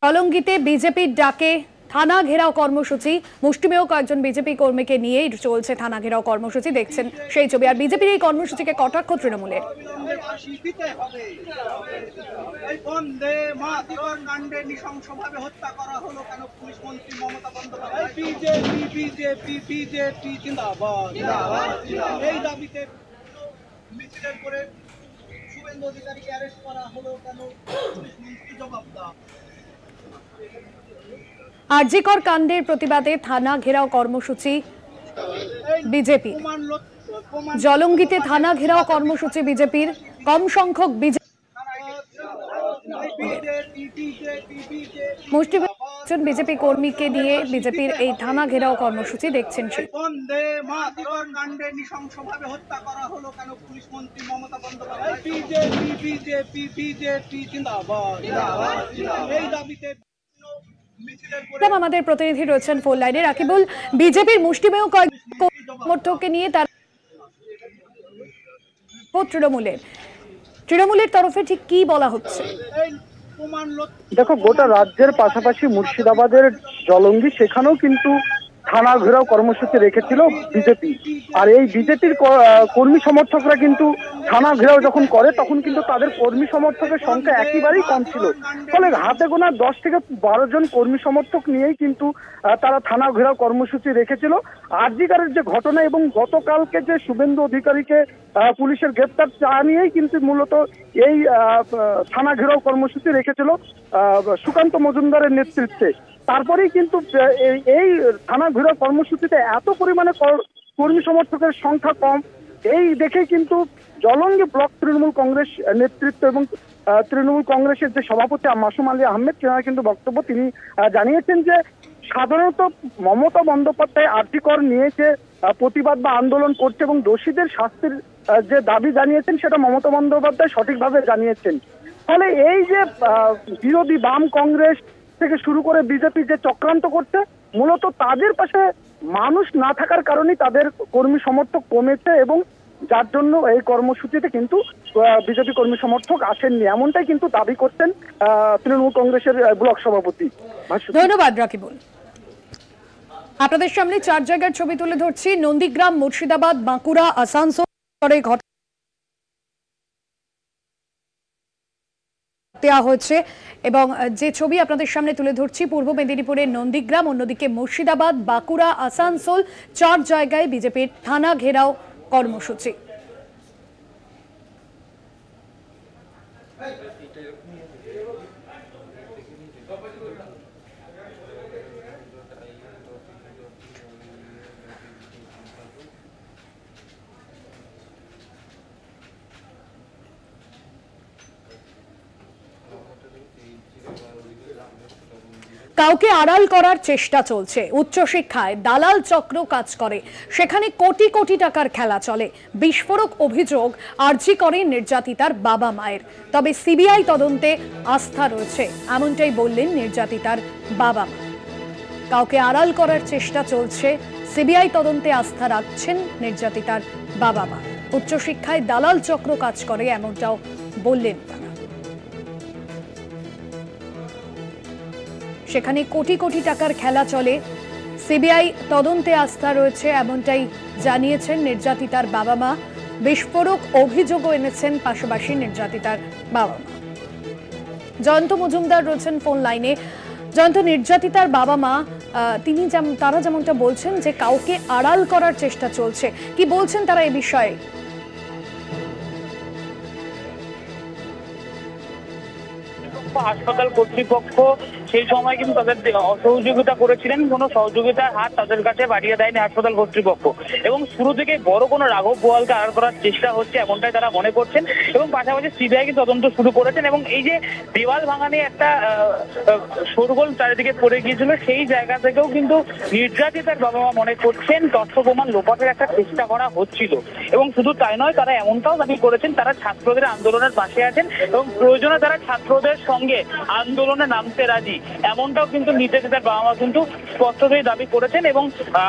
জলঙ্গিতে বিজেপির ডাকে থানা ঘেরাও কর্মসূচি। মুষ্টিমেয় কয়েকজন বিজেপি কর্মীকে নিয়েই চলছে থানা ঘেরাও কর্মসূচি। দেখছেন সেই ছবি। আর বিজেপির এই কর্মসূচিকে কটাক্ষ তৃণমূলের? এই বন্দে মাতরম কাণ্ডে নৃশংসভাবে হত্যা করা হলো কেন পুলিশ মন্ত্রী মমতা বন্দ্যোপাধ্যায়? বিজেপি বিজেপি বিজেপি জিন্দাবাদ এই দাবিতে মিছিলের করে শুভেন্দু অধিকারীকে অ্যারেস্ট করা হলো কেন? পুলিশ মন্ত্রী জবাব দাও। আরজিকর কাণ্ডের প্রতিবাদে থানা ঘেরাও কর্মসূচি বিজেপি জলঙ্গিতে থানা ঘেরাও কর্মসূচি বিজেপির। কম সংখ্যক বিজেপি বিজেপি কর্মীকে নিয়ে বিজেপির এই থানা ঘেরাও কর্মসূচি দেখছেন দেখলাম আমাদের প্রতিনিধি রয়েছেন ফোন লাইনে। রাকিবুল, বিজেপির মুষ্টিমেয় কয়েক সমর্থককে নিয়ে তার তৃণমূলের। তৃণমূলের তরফে ঠিক কি বলা হচ্ছে? দেখো, গোটা রাজ্যের পাশাপাশি মুর্শিদাবাদের জলঙ্গি, সেখানেও কিন্তু থানা ঘেরাও কর্মসূচি রেখেছিল বিজেপি। আর এই বিজেপির কর্মী সমর্থকরা কিন্তু থানা ঘেরাও যখন করে, তখন কিন্তু তাদের কর্মী সমর্থকের সংখ্যা একেবারেই কম ছিল। ফলে হাতে গোনা দশ থেকে বারো জন কর্মী সমর্থক নিয়েই কিন্তু তারা থানা ঘেরাও কর্মসূচি রেখেছিল। আরজিকারের যে ঘটনা এবং গতকালকে যে শুভেন্দু অধিকারীকে পুলিশের গ্রেপ্তার চা নিয়েই কিন্তু মূলত এই থানা ঘেরাও কর্মসূচি রেখেছিল সুকান্ত মজুমদারের নেতৃত্বে। তারপরেই কিন্তু এই- থানা ঘেরাও কর্মসূচিতে এত পরিমাণে কর- কর্মী সমর্থকের সংখ্যা কম এই দেখে কিন্তু জলঙ্গি ব্লক তৃণমূল কংগ্রেস নেতৃত্ব এবং তৃণমূল কংগ্রেসের যে সভাপতি মাসুম আলী আহমেদ তেনার কিন্তু বক্তব্য তিনি জানিয়েছেন যে সাধারণত মমতা বন্দ্যোপাধ্যায় আর্থিকর নিয়ে যে আহ, প্রতিবাদ বা আন্দোলন করছে এবং দোষীদের শাস্তির যে দাবি জানিয়েছেন সেটা মমতা বন্দ্যোপাধ্যায় সঠিকভাবে জানিয়েছেন। ফলে এই যে বিরোধী বাম কংগ্রেস থেকে শুরু করে বিজেপি যে চক্রান্ত করছে, মূলত তাদের পাশে মানুষ না থাকার কারণেই তাদের কর্মী সমর্থক কমেছে এবং যার জন্য এই কর্মসূচিতে কিন্তু বিজেপি কর্মী সমর্থক আসেননি। এমনটাই কিন্তু দাবি করতেন তৃণমূল কংগ্রেসের ব্লক সভাপতি। ধন্যবাদ রাকিবুল আপনাদের সামনে চার জায়গার ছবি তুলে ধরছি। নন্দীগ্রাম, মুর্শিদাবাদ, বাঁকুড়া, আসানসোল ঘটনা দেওয়া হয়েছে এবং যে ছবি আপনাদের সামনে তুলে ধরছি, পূর্ব মেদিনীপুরের নন্দীগ্রাম, অন্যদিকে মুর্শিদাবাদ, বাঁকুড়া, আসানসোল, চার জায়গায় বিজেপির থানা ঘেরাও কর্মসূচি। কাউকে আড়াল করার চেষ্টা চলছে। উচ্চশিক্ষায় দালাল চক্র কাজ করে। সেখানে কোটি কোটি টাকার খেলা চলে। বিস্ফোরক অভিযোগ আর্জি করে নির্যাতিতার বাবা মায়ের। তবে সিবিআই তদন্তে আস্থা রয়েছে, এমনটাই বললেন নির্যাতিতার বাবা মা। কাউকে আড়াল করার চেষ্টা চলছে, সিবিআই তদন্তে আস্থা রাখছেন নির্যাতিতার বাবা মা। উচ্চশিক্ষায় দালাল চক্র কাজ করে, এমনটাও বললেন তারা। সেখানে কোটি কোটি টাকার খেলা চলে। সিবিআই তদন্তে আস্থা রয়েছে এমনটাই জানিয়েছেন নির্যাতিতার বাবা মা বিস্ফোরক অভিযোগও এনেছেন পাশাপাশি নির্যাতিতার বাবা মা জয়ন্ত মজুমদার রয়েছেন ফোন লাইনে। জয়ন্ত, নির্যাতিতার বাবা মা তিনি তারা যেমনটা বলছেন যে কাউকে আড়াল করার চেষ্টা চলছে। কি বলছেন তারা এ বিষয়ে? হাসপাতাল কর্তৃপক্ষ সেই সময় কিন্তু তাদের অসহযোগিতা করেছিলেন কোনো সহযোগিতার হাত তাদের কাছে বাড়িয়ে দেয়নি হাসপাতাল কর্তৃপক্ষ। এবং শুরু থেকে বড় কোনো রাঘব বোয়ালকে আড়াল করার চেষ্টা হচ্ছে এমনটাই তারা মনে করছেন এবং পাশাপাশি সিবিআই কিন্তু তদন্ত শুরু করেছেন এবং এই যে দেওয়াল ভাঙা নিয়ে একটা আহ, চারিদিকে পড়ে গিয়েছিল সেই জায়গা থেকেও কিন্তু নির্যাতিতার বাবা মা মনে করছেন তথ্য প্রমাণ লোপাটের একটা চেষ্টা করা হচ্ছিল। এবং শুধু তাই নয় তারা এমনটাও দাবি করেছেন তারা ছাত্রদের আন্দোলনের পাশে আছেন এবং প্রয়োজনে তারা ছাত্রদের সঙ্গে আন্দোলনে নামতে রাজি। এমনটাও কিন্তু নির্যাতিতার বাবা মা কিন্তু স্পষ্টতই দাবি করেছেন এবং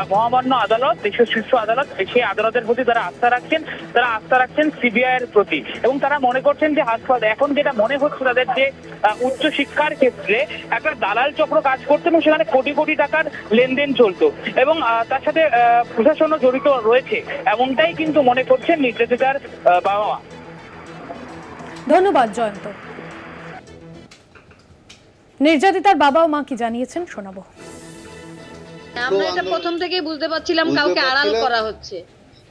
মহামান্য আদালত দেশের শীর্ষ আদালত সেই আদালতের প্রতি তারা আস্থা রাখছেন তারা আস্থা রাখছেন সিবিআই এর প্রতি। এবং তারা মনে করছেন যে হাসপাতাল এখন যেটা মনে হচ্ছে তাদের যে উচ্চ শিক্ষার ক্ষেত্রে একটা দালাল চক্র কাজ করতো এবং সেখানে কোটি কোটি টাকার লেনদেন চলতো। এবং তার সাথে প্রশাসনও জড়িত রয়েছে। এমনটাই কিন্তু মনে করছেন আহ, বাবা মা ধন্যবাদ জয়ন্ত। নির্যাতিতার বাবা ও মা কি জানিয়েছেন শোনাবো। আমরা এটা প্রথম থেকেই বুঝতে পারছিলাম কাউকে আড়াল করা হচ্ছে।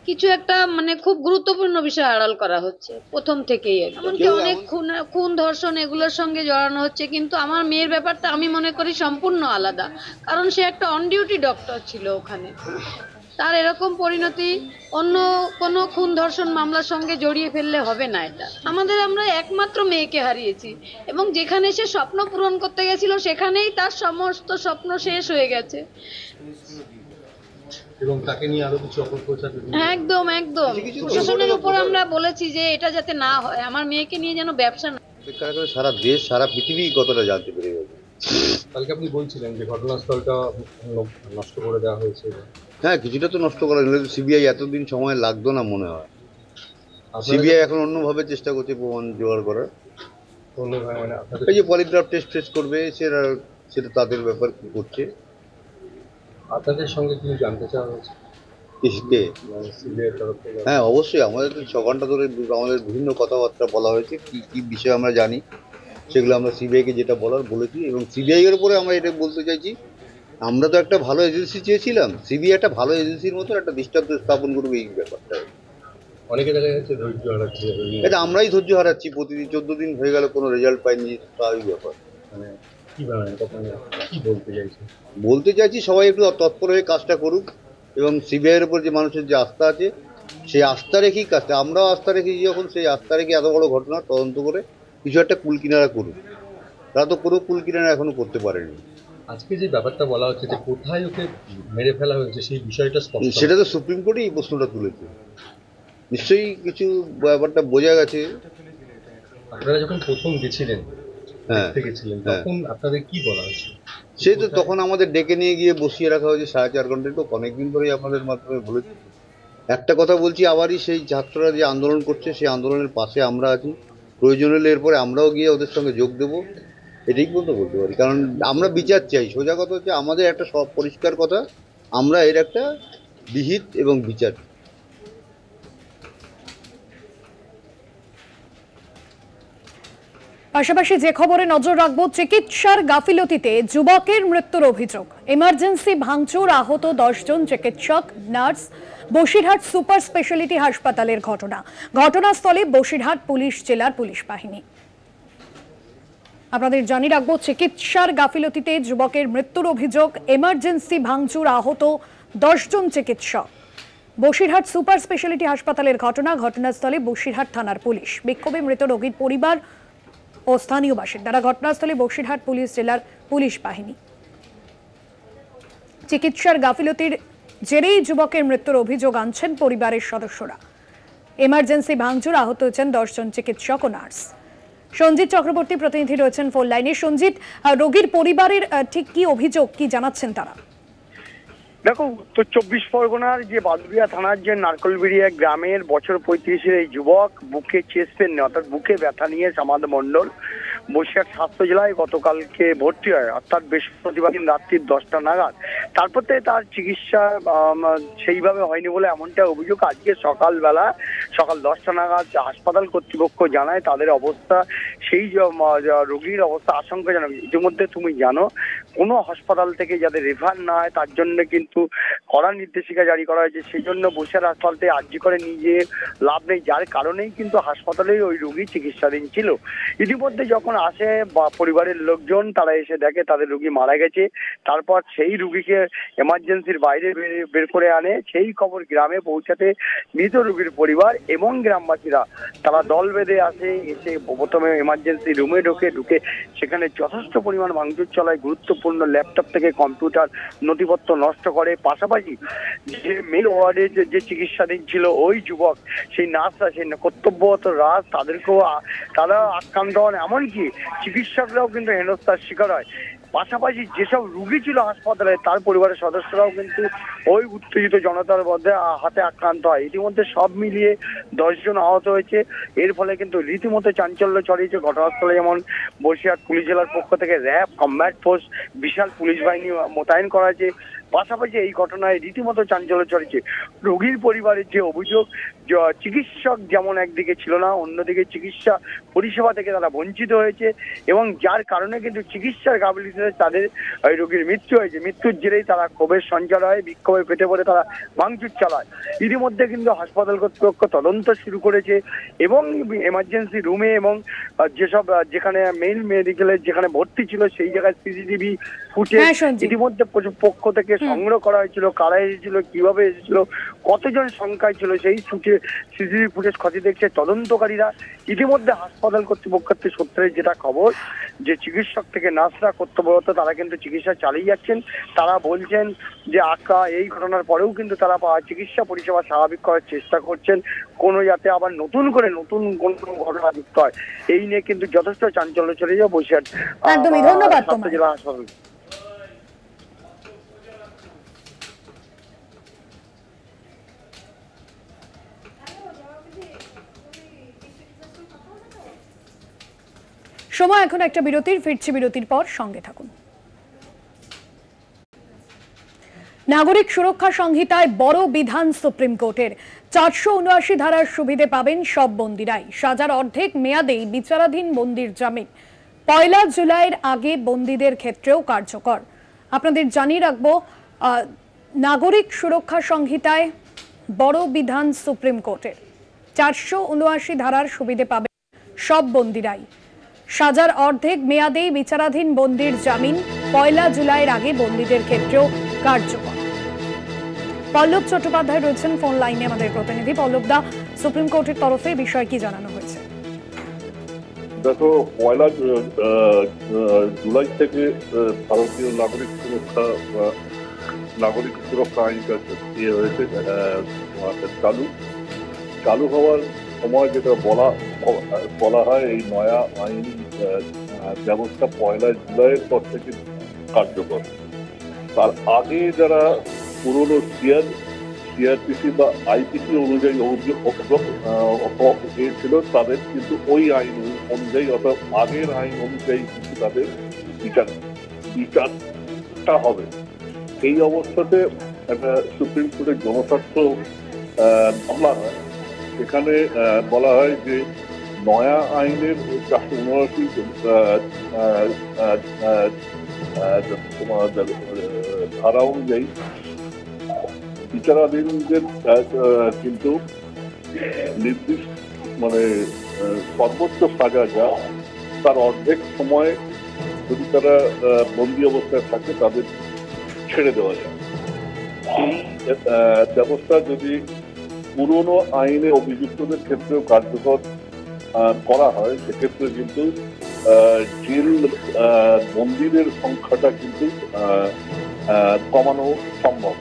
কিছু একটা মানে খুব গুরুত্বপূর্ণ বিষয় আড়াল করা হচ্ছে প্রথম থেকেই এমনকি অনেক খুন খুন ধর্ষণ এগুলোর সঙ্গে জড়ানো হচ্ছে কিন্তু আমার মেয়ের ব্যাপারটা আমি মনে করি সম্পূর্ণ আলাদা। কারণ সে একটা অন ডিউটি ডক্টর ছিল ওখানে। তার এরকম পরিণতি অন্য কোনো খুন ধর্ষণ মামলার সঙ্গে জড়িয়ে ফেললে হবে না এটা। আমাদের আমরা একমাত্র মেয়েকে হারিয়েছি এবং যেখানে সে স্বপ্ন পূরণ করতে গেছিল সেখানেই তার সমস্ত স্বপ্ন শেষ হয়ে গেছে। এবং তাকে নিয়ে আরও কিছু অপপ্রচার একদম একদম। প্রশাসনের উপর আমরা বলেছি যে এটা যাতে না হয়। আমার মেয়েকে নিয়ে যেন ব্যবসা না সারা দেশ সারা পৃথিবী কতটা জানতে পেরে কালকে আপনি বলছিলেন যে ঘটনাস্থলটা নষ্ট করে দেওয়া হয়েছে। হ্যাঁ কিছুটা তো নষ্ট করা সিবিআই এতদিন সময় লাগতো না মনে হয়। সিবিআই এখন অন্যভাবে চেষ্টা করছে প্রমাণ জোগাড় করার। মানে এই যে পলিগ্রাফ টেস্ট টেস্ট করবে সেটা সেটা তাদের ব্যাপার কি করছে? আপনাদের সঙ্গে কি জানতে চাওয়া হয়েছে? মানে হ্যাঁ অবশ্যই আমাদের তো ছ ঘণ্টা ধরে আমাদের বিভিন্ন কথাবার্তা বলা হয়েছে কি কি বিষয় আমরা জানি। সেগুলো আমরা সিবিআইকে যেটা বলার বলেছি এবং সিবিআই এর উপরে আমরা এটা বলতে চাইছি আমরা তো একটা ভালো এজেন্সি চেয়েছিলাম সিবিআই একটা ভালো এজেন্সির মতো একটা দৃষ্টান্ত স্থাপন করবে এই ব্যাপারটা। অনেকে দেখা যাচ্ছে ধৈর্য হারাচ্ছে। এটা আমরাই ধৈর্য হারাচ্ছি প্রতিদিন চোদ্দ দিন হয়ে গেল কোনো রেজাল্ট পাইনি স্বাভাবিক ব্যাপার। মানে বলতে চাইছে? বলতে চাইছি সবাই একটু তৎপর হয়ে কাজটা করুক এবং সিবিআইয়ের উপর যে মানুষের যে আস্থা আছে সেই আস্থা রেখেই কাজটা। আমরাও আস্থা রেখেছি যখন সেই আস্থা রেখে এত বড় ঘটনা তদন্ত করে কিছু একটা কুল কিনারা করুক। তারা তো কোনো কুল কিনারা এখনও করতে পারেনি। আজকে যে ব্যাপারটা বলা হচ্ছে যে কোথায় ওকে মেরে ফেলা হয়েছে সেই বিষয়টা স্পষ্ট সেটা তো সুপ্রিম কোর্টই এই প্রশ্নটা তুলেছে। নিশ্চয়ই কিছু ব্যাপারটা বোঝা গেছে। আপনারা যখন প্রথম গেছিলেন হ্যাঁ হ্যাঁ। তখন আপনাদের কি বলা হয়েছে? সেই তো তখন আমাদের ডেকে নিয়ে গিয়ে বসিয়ে রাখা হয়েছে সাড়ে চার ঘণ্টা। তো অনেকদিন ধরেই আপনাদের মাধ্যমে বলেছি। একটা কথা বলছি আবারই সেই ছাত্ররা যে আন্দোলন করছে সেই আন্দোলনের পাশে আমরা আছি। প্রয়োজন হলে এরপরে আমরাও গিয়ে ওদের সঙ্গে যোগ দেবো। এটাই পর্যন্ত বলতে পারি। কারণ আমরা বিচার চাই। সোজা কথা হচ্ছে, আমাদের একটা সব পরিষ্কার কথা, আমরা এর একটা বিহিত এবং বিচার। পাশাপাশি যে খবরে নজর রাখব, চিকিৎসার গাফিলতিতে যুবকের মৃত্যুর অভিযোগ। এমার্জেন্সি ভাঙচুর, আহত দশজন চিকিৎসক, নার্স বসিরহাট সুপার স্পেশালিটি হাসপাতালের ঘটনা। ঘটনাস্থলে বসিরহাট পুলিশ, জেলার পুলিশ বাহিনী। আপনাদের জানিয়ে রাখব, চিকিৎসার গাফিলতিতে যুবকের মৃত্যুর অভিযোগ, এমার্জেন্সি ভাঙচুর আহত দশজন চিকিৎসক। বসিরহাট সুপার স্পেশালিটি হাসপাতালের ঘটনা, ঘটনাস্থলে বসিরহাট থানার পুলিশ। বিক্ষোভে মৃত রোগীর পরিবার ও স্থানীয় বাসিন্দারা। ঘটনাস্থলে বসিরহাট পুলিশ, জেলার পুলিশ বাহিনী। চিকিৎসার গাফিলতির জেরেই যুবকের মৃত্যুর অভিযোগ আনছেন পরিবারের সদস্যরা। এমার্জেন্সি ভাঙচুর আহত হয়েছেন দশজন চিকিৎসক ও নার্স। সঞ্জিত চক্রবর্তী প্রতিনিধি রয়েছেন ফোন লাইনে। সঞ্জিত রোগীর পরিবারের ঠিক কি অভিযোগ, কি জানাচ্ছেন তারা? দেখো উত্তর চব্বিশ পরগনার যে বাদুরিয়া থানার যে নারকলবেড়িয়া গ্রামের বছর পঁয়ত্রিশের এই যুবক বুকে চেস্ট পেন অর্থাৎ বুকে ব্যথা নিয়ে সামাদ মণ্ডল বসিরহাট স্বাস্থ্য জেলায় গতকালকে ভর্তি হয়। অর্থাৎ বৃহস্পতিবার দিন রাত্রির দশটা নাগাদ তারপর থেকে তার চিকিৎসা সেইভাবে হয়নি বলে এমনটা অভিযোগ। আজকে সকালবেলা সকাল দশটা নাগাদ হাসপাতাল কর্তৃপক্ষ জানায় তাদের অবস্থা। সেই রোগীর অবস্থা আশঙ্কাজনক, ইতিমধ্যে তুমি জানো, কোনো হাসপাতাল থেকে যাতে রেফার না হয়, তার জন্য কিন্তু কড়া নির্দেশিকা জারি করা হয়েছে। সেই জন্য বসিরহাট হাসপাতালে আর্জি করে নিজে লাভ নেই। যার কারণেই কিন্তু হাসপাতালেই ওই রোগী চিকিৎসাধীন ছিল। ইতিমধ্যে যখন আসে বা পরিবারের লোকজন, তারা এসে দেখে তাদের রোগী মারা গেছে। তারপর সেই রুগীকে এমার্জেন্সির বাইরে বের করে আনে। সেই খবর গ্রামে পৌঁছাতে মৃত রুগীর পরিবার এবং গ্রামবাসীরা তারা দল বেঁধে আসে, এসে প্রথমে এমার্জেন্সি রুমে ঢোকে, ঢুকে সেখানে যথেষ্ট পরিমাণ ভাঙচুর চলায়, গুরুত্বপূর্ণ ল্যাপটপ থেকে কম্পিউটার নথিপত্র নষ্ট করে। পাশাপাশি যে মেল ওয়ার্ডে যে চিকিৎসাধীন ছিল ওই যুবক, সেই নার্সরা সেই কর্তব্যরত রাজ তাদেরকেও তারা আক্রান্ত হন। এমনকি চিকিৎসকরাও কিন্তু হেনস্থার শিকার হয়। পাশাপাশি যেসব রুগী ছিল হাসপাতালে, তার পরিবারের সদস্যরাও কিন্তু ওই উত্তেজিত জনতার মধ্যে হাতে আক্রান্ত হয়। ইতিমধ্যে সব মিলিয়ে দশজন আহত হয়েছে। এর ফলে কিন্তু রীতিমতো চাঞ্চল্য ছড়িয়েছে ঘটনাস্থলে, যেমন বসিরহাট পুলিশ জেলার পক্ষ থেকে র্যাব, কম্ব্যাট ফোর্স, বিশাল পুলিশ বাহিনী মোতায়েন করা হয়েছে। পাশাপাশি এই ঘটনায় রীতিমতো চাঞ্চল্য ছড়িয়েছে। রোগীর পরিবারের যে অভিযোগ চিকিৎসক যেমন একদিকে ছিল না অন্যদিকে চিকিৎসা পরিষেবা থেকে তারা বঞ্চিত হয়েছে এবং যার কারণে কিন্তু চিকিৎসার গাফিলতিতে তাদের ওই রোগীর মৃত্যু হয়েছে। মৃত্যুর জেরেই তারা ক্ষোভের সঞ্চার হয় বিক্ষোভে পেটে পড়ে তারা ভাঙচুর চালায়। ইতিমধ্যে কিন্তু হাসপাতাল কর্তৃপক্ষ তদন্ত শুরু করেছে এবং এমার্জেন্সি রুমে এবং যেসব যেখানে মেইন মেডিকেলের যেখানে ভর্তি ছিল সেই জায়গায় সিসিটিভি ফুটে হ্যাঁ, ইতিমধ্যে পক্ষ থেকে সংগ্রহ করা হয়েছিল কারা এসেছিল কীভাবে এসেছিল কতজন সংখ্যায় ছিল সেই ফুটে সিসিটিভি ফুটেজ খতিয়ে দেখছে তদন্তকারীরা। ইতিমধ্যে হাসপাতাল কর্তৃপক্ষের সূত্রে যেটা খবর যে চিকিৎসক থেকে নার্সরা কর্তব্যরত তারা কিন্তু চিকিৎসা চালিয়ে যাচ্ছেন। তারা বলছেন যে আকা এই ঘটনার পরেও কিন্তু তারা চিকিৎসা পরিষেবা স্বাভাবিক করার চেষ্টা করছেন। কোনো যাতে আবার নতুন করে নতুন কোন কোনো ঘটনা যুক্ত হয়। এই নিয়ে কিন্তু যথেষ্ট চাঞ্চল্য চলে একদমই, ধন্যবাদ জেলা হাসপাতাল। সময়, এখন একটা বিরতির, ফিরছি বিরতির পর সঙ্গে থাকুন। নাগরিক সুরক্ষা সংহিতায় বড় বিধান সুপ্রিম কোর্টের। চারশো উনআশি ধারার সুবিধে পাবেন সব বন্দিরাই। সাজার অর্ধেক মেয়াদেই বিচারাধীন বন্দির জামিন। পয়লা জুলাইয়ের আগে বন্দীদের ক্ষেত্রেও কার্যকর। আপনাদের জানিয়ে রাখব নাগরিক সুরক্ষা সংহিতায় বড় বিধান সুপ্রিম কোর্টের। চারশো উনআশি ধারার সুবিধে পাবেন সব বন্দিরাই। সাজার অর্ধেক মেয়াদেই বিচারাধীন বন্দির জামিন, পয়লা জুলাইয়ের আগে বন্দীদের ক্ষেত্রেও কার্যকর। পল্লব চট্টোপাধ্যায় রয়েছেন ফোন লাইনে আমাদের প্রতিনিধি। পল্লব দা, সুপ্রিম কোর্টের তরফে বিষয় কি জানানো হয়েছে? দেখো, পয়লা জুলাই থেকে ভারতীয় নাগরিক সুরক্ষা নাগরিক সুরক্ষা আইনটা ইয়ে চালু। চালু হওয়ার সময় যেটা বলা বলা হয়, এই নয়া আইন ব্যবস্থা পয়লা জুলাইয়ের পর থেকে কার্যকর। তার আগে যারা পুরনো সিআর, সিআরপিসি বা আইপিসি অনুযায়ী অভিযোগ ছিল তাদের কিন্তু ওই আইন অনুযায়ী অর্থাৎ আগের আইন অনুযায়ী কিন্তু তাদের বিচার, বিচারটা হবে। এই অবস্থাতে একটা সুপ্রিম কোর্টের জনস্বার্থ মামলা হয়। সেখানে বলা হয় যে নয়া আইনের চারশো উনআশি ধারা অনুযায়ী বিচারাধীনদের কিন্তু নির্দিষ্ট মানে সর্বোচ্চ সাজা যা, তার অর্ধেক সময় যদি তারা বন্দি অবস্থায় থাকে, তাদের ছেড়ে দেওয়া যায়। ব্যবস্থা যদি পুরনো আইনে অভিযুক্তদের ক্ষেত্রেও কার্যকর করা হয়। সেক্ষেত্রে কিন্তু জেল বন্দীদের সংখ্যাটা কিন্তু কমানো সম্ভব।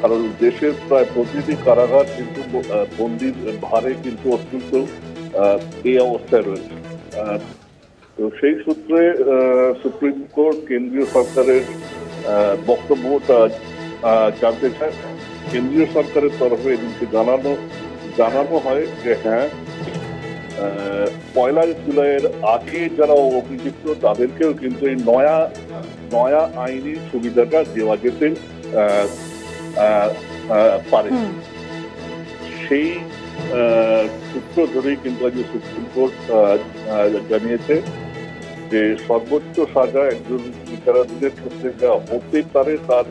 কারণ দেশের প্রায় প্রতিটি কারাগার কিন্তু বন্দির ভারে কিন্তু অত্যন্ত এই অবস্থায় রয়েছে। তো সেই সূত্রে সুপ্রিম কোর্ট, কেন্দ্রীয় সরকারের বক্তব্যটা জানতে চায়। কেন্দ্রীয় সরকারের তরফে এদিনকে জানানো জানানো হয় যে হ্যাঁ পয়লা জুলাইয়ের আগে যারা অভিযুক্ত তাদেরকেও কিন্তু এই নয়া নয়া আইনি সুবিধাটা দেওয়া যেতে পারে। সেই সূত্র ধরেই কিন্তু আজ সুপ্রিম কোর্ট জানিয়েছে যে সর্বোচ্চ সাজা একজন বিচারাধীনের ক্ষেত্রে যা হতে পারে তার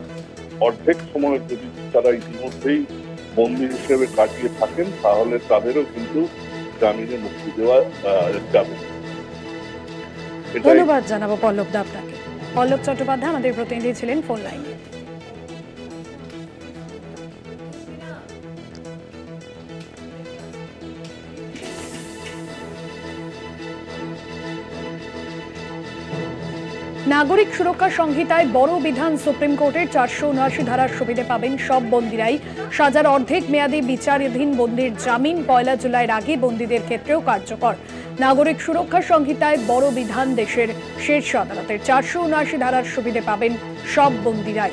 অর্ধেক সময় যদি তারা ইতিমধ্যেই বন্দী হিসেবে কাটিয়ে থাকেন, তাহলে তাদেরও কিন্তু জামিনে মুক্তি দেওয়া যাবে। ধন্যবাদ জানাব পল্লব দা পল্লব চট্টোপাধ্যায় আমাদের প্রতিনিধি ছিলেন ফোন লাইনে। নাগরিক সুরক্ষা সংহিতায় বড় বিধান সুপ্রিম কোর্টের চারশো উনআশি ধারার সুবিধে পাবেন সব বন্দিরাই। সাজার অর্ধেক মেয়াদে বিচারাধীন বন্দির জামিন পয়লা জুলাইয়ের আগে বন্দীদের ক্ষেত্রেও কার্যকর। নাগরিক সুরক্ষা সংহিতায় বড় বিধান দেশের শীর্ষ আদালতের চারশো উনআশি ধারার সুবিধে পাবেন সব বন্দিরাই।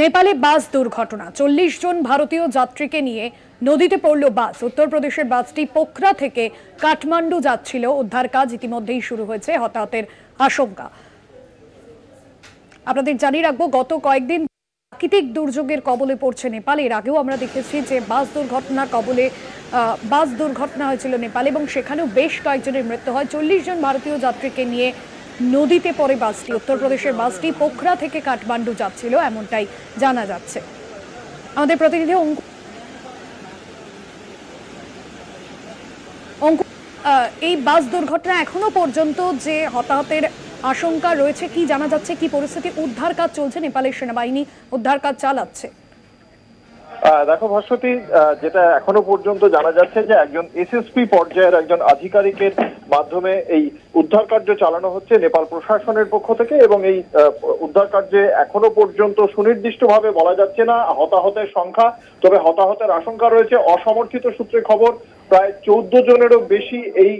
নেপালে বাস দুর্ঘটনা। চল্লিশ জন ভারতীয় যাত্রীকে নিয়ে নদীতে পড়ল বাস। উত্তরপ্রদেশের বাসটি পোখরা থেকে কাঠমান্ডু যাচ্ছিল। উদ্ধার কাজ ইতিমধ্যেই শুরু হয়েছে, হতাহতের আশঙ্কা। আপনাদের জানিয়ে রাখব, গত কয়েকদিন প্রাকৃতিক দুর্যোগের কবলে পড়ছে নেপাল। এর আগেও আমরা দেখেছি যে বাস দুর্ঘটনার কবলে বাস দুর্ঘটনা হয়েছিল নেপাল এবং সেখানেও বেশ কয়েকজনের মৃত্যু হয়। চল্লিশ জন ভারতীয় যাত্রীকে নিয়ে নদীতে পড়ে বাসটি। উত্তরপ্রদেশের বাসটি পোখরা থেকে কাঠমান্ডু যাচ্ছিল, এমনটাই জানা যাচ্ছে। আমাদের প্রতিনিধি এই বাস দুর্ঘটনা এখনও পর্যন্ত যে হতাহতের আশঙ্কা রয়েছে, কি জানা যাচ্ছে? কি পরিস্থিতি? উদ্ধার কাজ চলছে, নেপালের সেনাবাহিনী উদ্ধার কাজ চালাচ্ছে। দেখো ভাস্বতী যেটা এখনও পর্যন্ত জানা যাচ্ছে যে একজন এসএসপি পর্যায়ের একজন আধিকারিকের মাধ্যমে এই উদ্ধার কার্য চালানো হচ্ছে নেপাল প্রশাসনের পক্ষ থেকে এবং এই উদ্ধার কার্যে এখনও পর্যন্ত সুনির্দিষ্টভাবে বলা যাচ্ছে না হতাহতের সংখ্যা, তবে হতাহতের আশঙ্কা রয়েছে। অসমর্থিত সূত্রে খবর, প্রায় চৌদ্দ জনেরও বেশি এই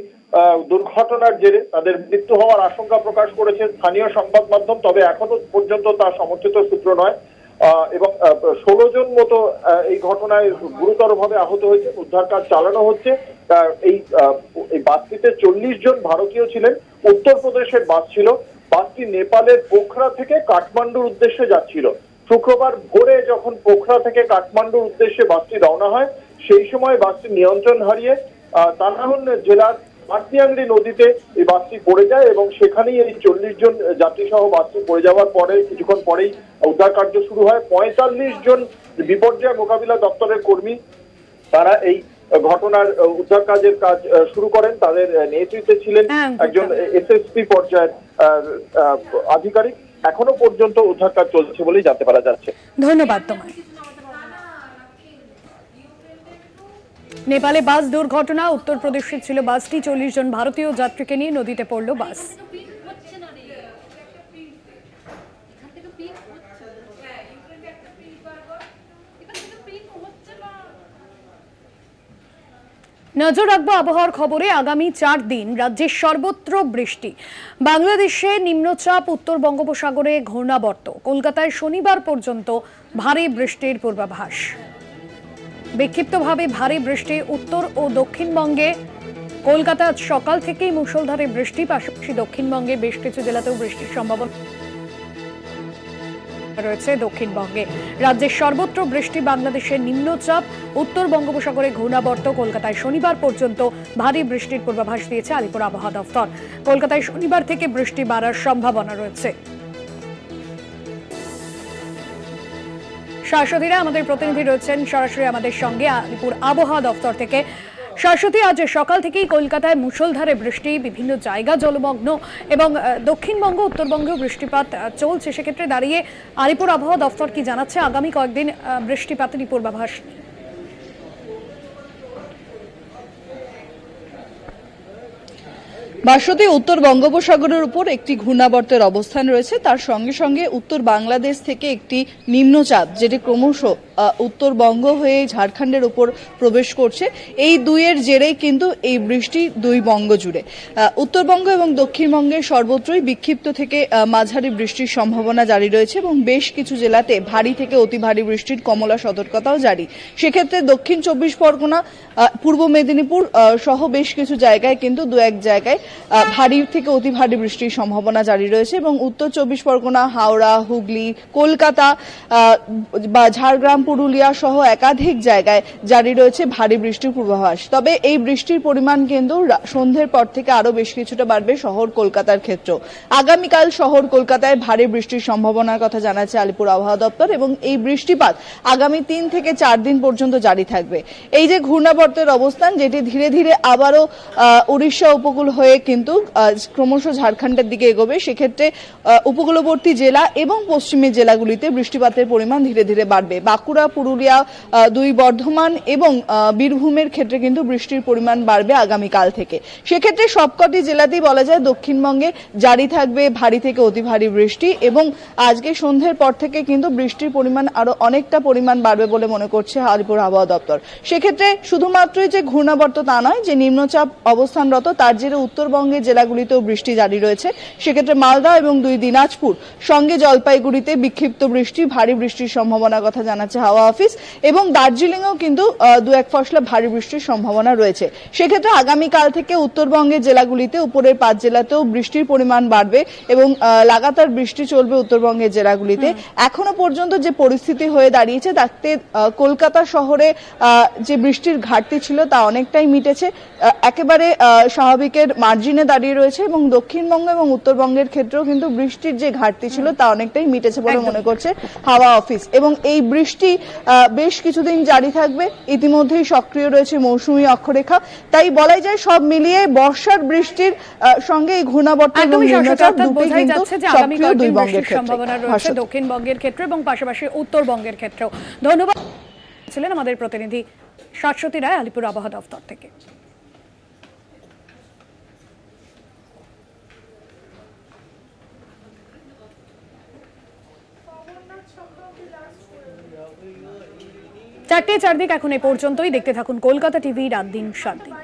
দুর্ঘটনার জেরে তাদের মৃত্যু হওয়ার আশঙ্কা প্রকাশ করেছে স্থানীয় সংবাদ মাধ্যম, তবে এখনও পর্যন্ত তা সমর্থিত সূত্র নয়। এবং ষোলো জন মতো এই ঘটনায় গুরুতরভাবে আহত হয়েছে, উদ্ধার কাজ চালানো হচ্ছে। এই এই বাসটিতে চল্লিশ জন ভারতীয় ছিলেন, উত্তরপ্রদেশের বাস ছিল। বাসটি নেপালের পোখরা থেকে কাঠমান্ডুর উদ্দেশ্যে যাচ্ছিল। শুক্রবার ভোরে যখন পোখরা থেকে কাঠমান্ডুর উদ্দেশ্যে বাসটি রওনা হয়, সেই সময় বাসটি নিয়ন্ত্রণ হারিয়ে তানাহুন জেলার মাটিয়াংড়ি নদীতে এই বাসটি পড়ে যায় এবং সেখানেই এই চল্লিশ জন যাত্রী সহ বাসটি পড়ে যাওয়ার পরে কিছুক্ষণ পরেই উদ্ধার কার্য শুরু হয়। পঁয়তাল্লিশ জন বিপর্যয় মোকাবিলা দপ্তরের কর্মী তারা এই ঘটনার উদ্ধার কাজের কাজ শুরু করেন। তাদের নেতৃত্বে ছিলেন একজন এসএসপি পর্যায়ের আধিকারিক। এখনও পর্যন্ত উদ্ধার কাজ চলছে বলেই জানতে পারা যাচ্ছে। ধন্যবাদ তোমায়। নেপালে বাস দুর্ঘটনা, উত্তরপ্রদেশে ছিল বাসটি, চল্লিশ জন ভারতীয় যাত্রীকে নিয়ে নদীতে পড়ল বাস। নজর রাখব আবহাওয়ার খবরে, আগামী চার দিন রাজ্যের সর্বত্র বৃষ্টি। বাংলাদেশে নিম্নচাপ, উত্তর বঙ্গোপসাগরে ঘূর্ণাবর্ত। কলকাতায় শনিবার পর্যন্ত ভারী বৃষ্টির পূর্বাভাস। বিক্ষিপ্তভাবে ভারী বৃষ্টি উত্তর ও দক্ষিণবঙ্গে। কলকাতা সকাল থেকেই মুষলধারে বৃষ্টি, পাশাপাশি দক্ষিণবঙ্গে বেশ কিছু জেলাতেও বৃষ্টির সম্ভাবনা রয়েছে দক্ষিণবঙ্গে। রাজ্যের সর্বত্র বৃষ্টি, বাংলাদেশের নিম্নচাপ, উত্তর বঙ্গোপসাগরে ঘূর্ণাবর্ত, কলকাতায় শনিবার পর্যন্ত ভারী বৃষ্টির পূর্বাভাস দিয়েছে আলিপুর আবহাওয়া দফতর। কলকাতায় শনিবার থেকে বৃষ্টি বাড়ার সম্ভাবনা রয়েছে। শাশ্বতীরা আমাদের প্রতিনিধি রয়েছেন। সরাসরি আমাদের সঙ্গে আলিপুর আবহাওয়া দফতর থেকে। শাশ্বতী, আজ সকাল থেকেই কলকাতায় মুষলধারে বৃষ্টি, বিভিন্ন জায়গা জলমগ্ন এবং দক্ষিণবঙ্গ, উত্তরবঙ্গেও বৃষ্টিপাত চলছে। সেক্ষেত্রে দাঁড়িয়ে আলিপুর আবহাওয়া দফতর কি জানাচ্ছে? আগামী কয়েকদিন বৃষ্টিপাতেরই পূর্বাভাস বাসতি উত্তর বঙ্গোপসাগরের উপর একটি ঘূর্ণাবর্তের অবস্থান রয়েছে। তার সঙ্গে সঙ্গে উত্তর বাংলাদেশ থেকে একটি নিম্নচাপ, যেটি ক্রমশ উত্তরবঙ্গ হয়ে ঝাড়খণ্ডের উপর প্রবেশ করছে। এই দুইয়ের জেরেই কিন্তু এই বৃষ্টি দুই বঙ্গ জুড়ে। উত্তরবঙ্গ এবং দক্ষিণবঙ্গের সর্বত্রই বিক্ষিপ্ত থেকে মাঝারি বৃষ্টির সম্ভাবনা জারি রয়েছে এবং বেশ কিছু জেলাতে ভারী থেকে অতি ভারী বৃষ্টির কমলা সতর্কতাও জারি। সেক্ষেত্রে দক্ষিণ চব্বিশ পরগনা পূর্ব মেদিনীপুর সহ বেশ কিছু জায়গায় কিন্তু দু এক জায়গায় ভারী থেকে অতি ভারী বৃষ্টির সম্ভাবনা জারি রয়েছে এবং উত্তর চব্বিশ পরগনা, হাওড়া, হুগলি, কলকাতা বা ঝাড়গ্রাম, পুরুলিয়া সহ একাধিক জায়গায় জারি রয়েছে ভারী বৃষ্টির পূর্বাভাস। তবে এই বৃষ্টির পরিমাণ কিন্তু সন্ধ্যের পর থেকে আরও বেশ কিছুটা বাড়বে শহর কলকাতার ক্ষেত্র আগামীকাল শহর কলকাতায় ভারী বৃষ্টির সম্ভাবনার কথা জানাচ্ছে আলিপুর আবহাওয়া দপ্তর এবং এই বৃষ্টিপাত আগামী তিন থেকে চার দিন পর্যন্ত জারি থাকবে। এই যে ঘূর্ণাবর্তের অবস্থান, যেটি ধীরে ধীরে আবারও উড়িষ্যা উপকূল হয়ে কিন্তু ক্রমশ ঝাড়খণ্ডের দিকে এগোবে। সেক্ষেত্রে উপকূলবর্তী জেলা এবং পশ্চিমের জেলাগুলিতে বৃষ্টিপাতের পরিমাণ ধীরে ধীরে বাড়বে। বাঁকুড়া, পুরুলিয়া দুই বর্ধমান এবং বীরভূমের ক্ষেত্রে কিন্তু বৃষ্টির পরিমাণ বাড়বে আগামীকাল থেকে। সেক্ষেত্রে সবকটি জেলাতেই বলা যায় দক্ষিণবঙ্গে জারি থাকবে ভারী থেকে অতি ভারী বৃষ্টি এবং আজকে সন্ধ্যের পর থেকে কিন্তু বৃষ্টির পরিমাণ আরও অনেকটা পরিমাণ বাড়বে বলে মনে করছে আলিপুর আবহাওয়া দপ্তর। সেক্ষেত্রে শুধুমাত্রই যে ঘূর্ণাবর্ত তা নয়, যে নিম্নচাপ অবস্থানরত তার জেরে উত্তরবঙ্গের জেলাগুলিতেও বৃষ্টি জারি রয়েছে। সেক্ষেত্রে মালদা এবং দুই দিনাজপুর সঙ্গে জলপাইগুড়িতে বিক্ষিপ্ত বৃষ্টি ভারী বৃষ্টির সম্ভাবনার কথা জানাচ্ছে হাওয়া অফিস এবং দার্জিলিংয়েও কিন্তু দু এক ফসলা ভারী বৃষ্টির সম্ভাবনা রয়েছে। সেক্ষেত্রে আগামীকাল থেকে উত্তরবঙ্গের জেলাগুলিতে উপরের পাঁচ জেলাতেও বৃষ্টির পরিমাণ বাড়বে এবং লাগাতার বৃষ্টি চলবে উত্তরবঙ্গের জেলাগুলিতে। এখনও পর্যন্ত যে পরিস্থিতি হয়ে দাঁড়িয়েছে তাতে কলকাতা শহরে আহ, যে বৃষ্টির ঘাটতি ছিল তা অনেকটাই মিটেছে। একেবারে আহ, স্বাভাবিকের মার্জিনে দাঁড়িয়ে রয়েছে এবং দক্ষিণবঙ্গ এবং উত্তরবঙ্গের ক্ষেত্রেও কিন্তু বৃষ্টির যে ঘাটতি ছিল তা অনেকটাই মিটেছে বলে মনে করছে হাওয়া অফিস। এবং এই বৃষ্টি বেশ কিছুদিন জারি থাকবে। ইতিমধ্যেই সক্রিয় রয়েছে মৌসুমী অক্ষরেখা। তাই বলাই যায় সব মিলিয়ে বর্ষার বৃষ্টির সঙ্গে এই ঘূর্ণাবর্ত এবং নিম্নচাপ দুটোই কিন্তু সক্রিয় দুই বঙ্গের ক্ষেত্রে। দক্ষিণবঙ্গের ক্ষেত্রে এবং পাশাপাশি উত্তরবঙ্গের ক্ষেত্রেও। ধন্যবাদ। ছিলেন আমাদের প্রতিনিধি শাশ্বতী রায় আলিপুর আবহাওয়া দফতর থেকে। চারটে চারদিক এখন এ পর্যন্তই। দেখতে থাকুন কলকাতা টিভি রাত দিন সাত দিন।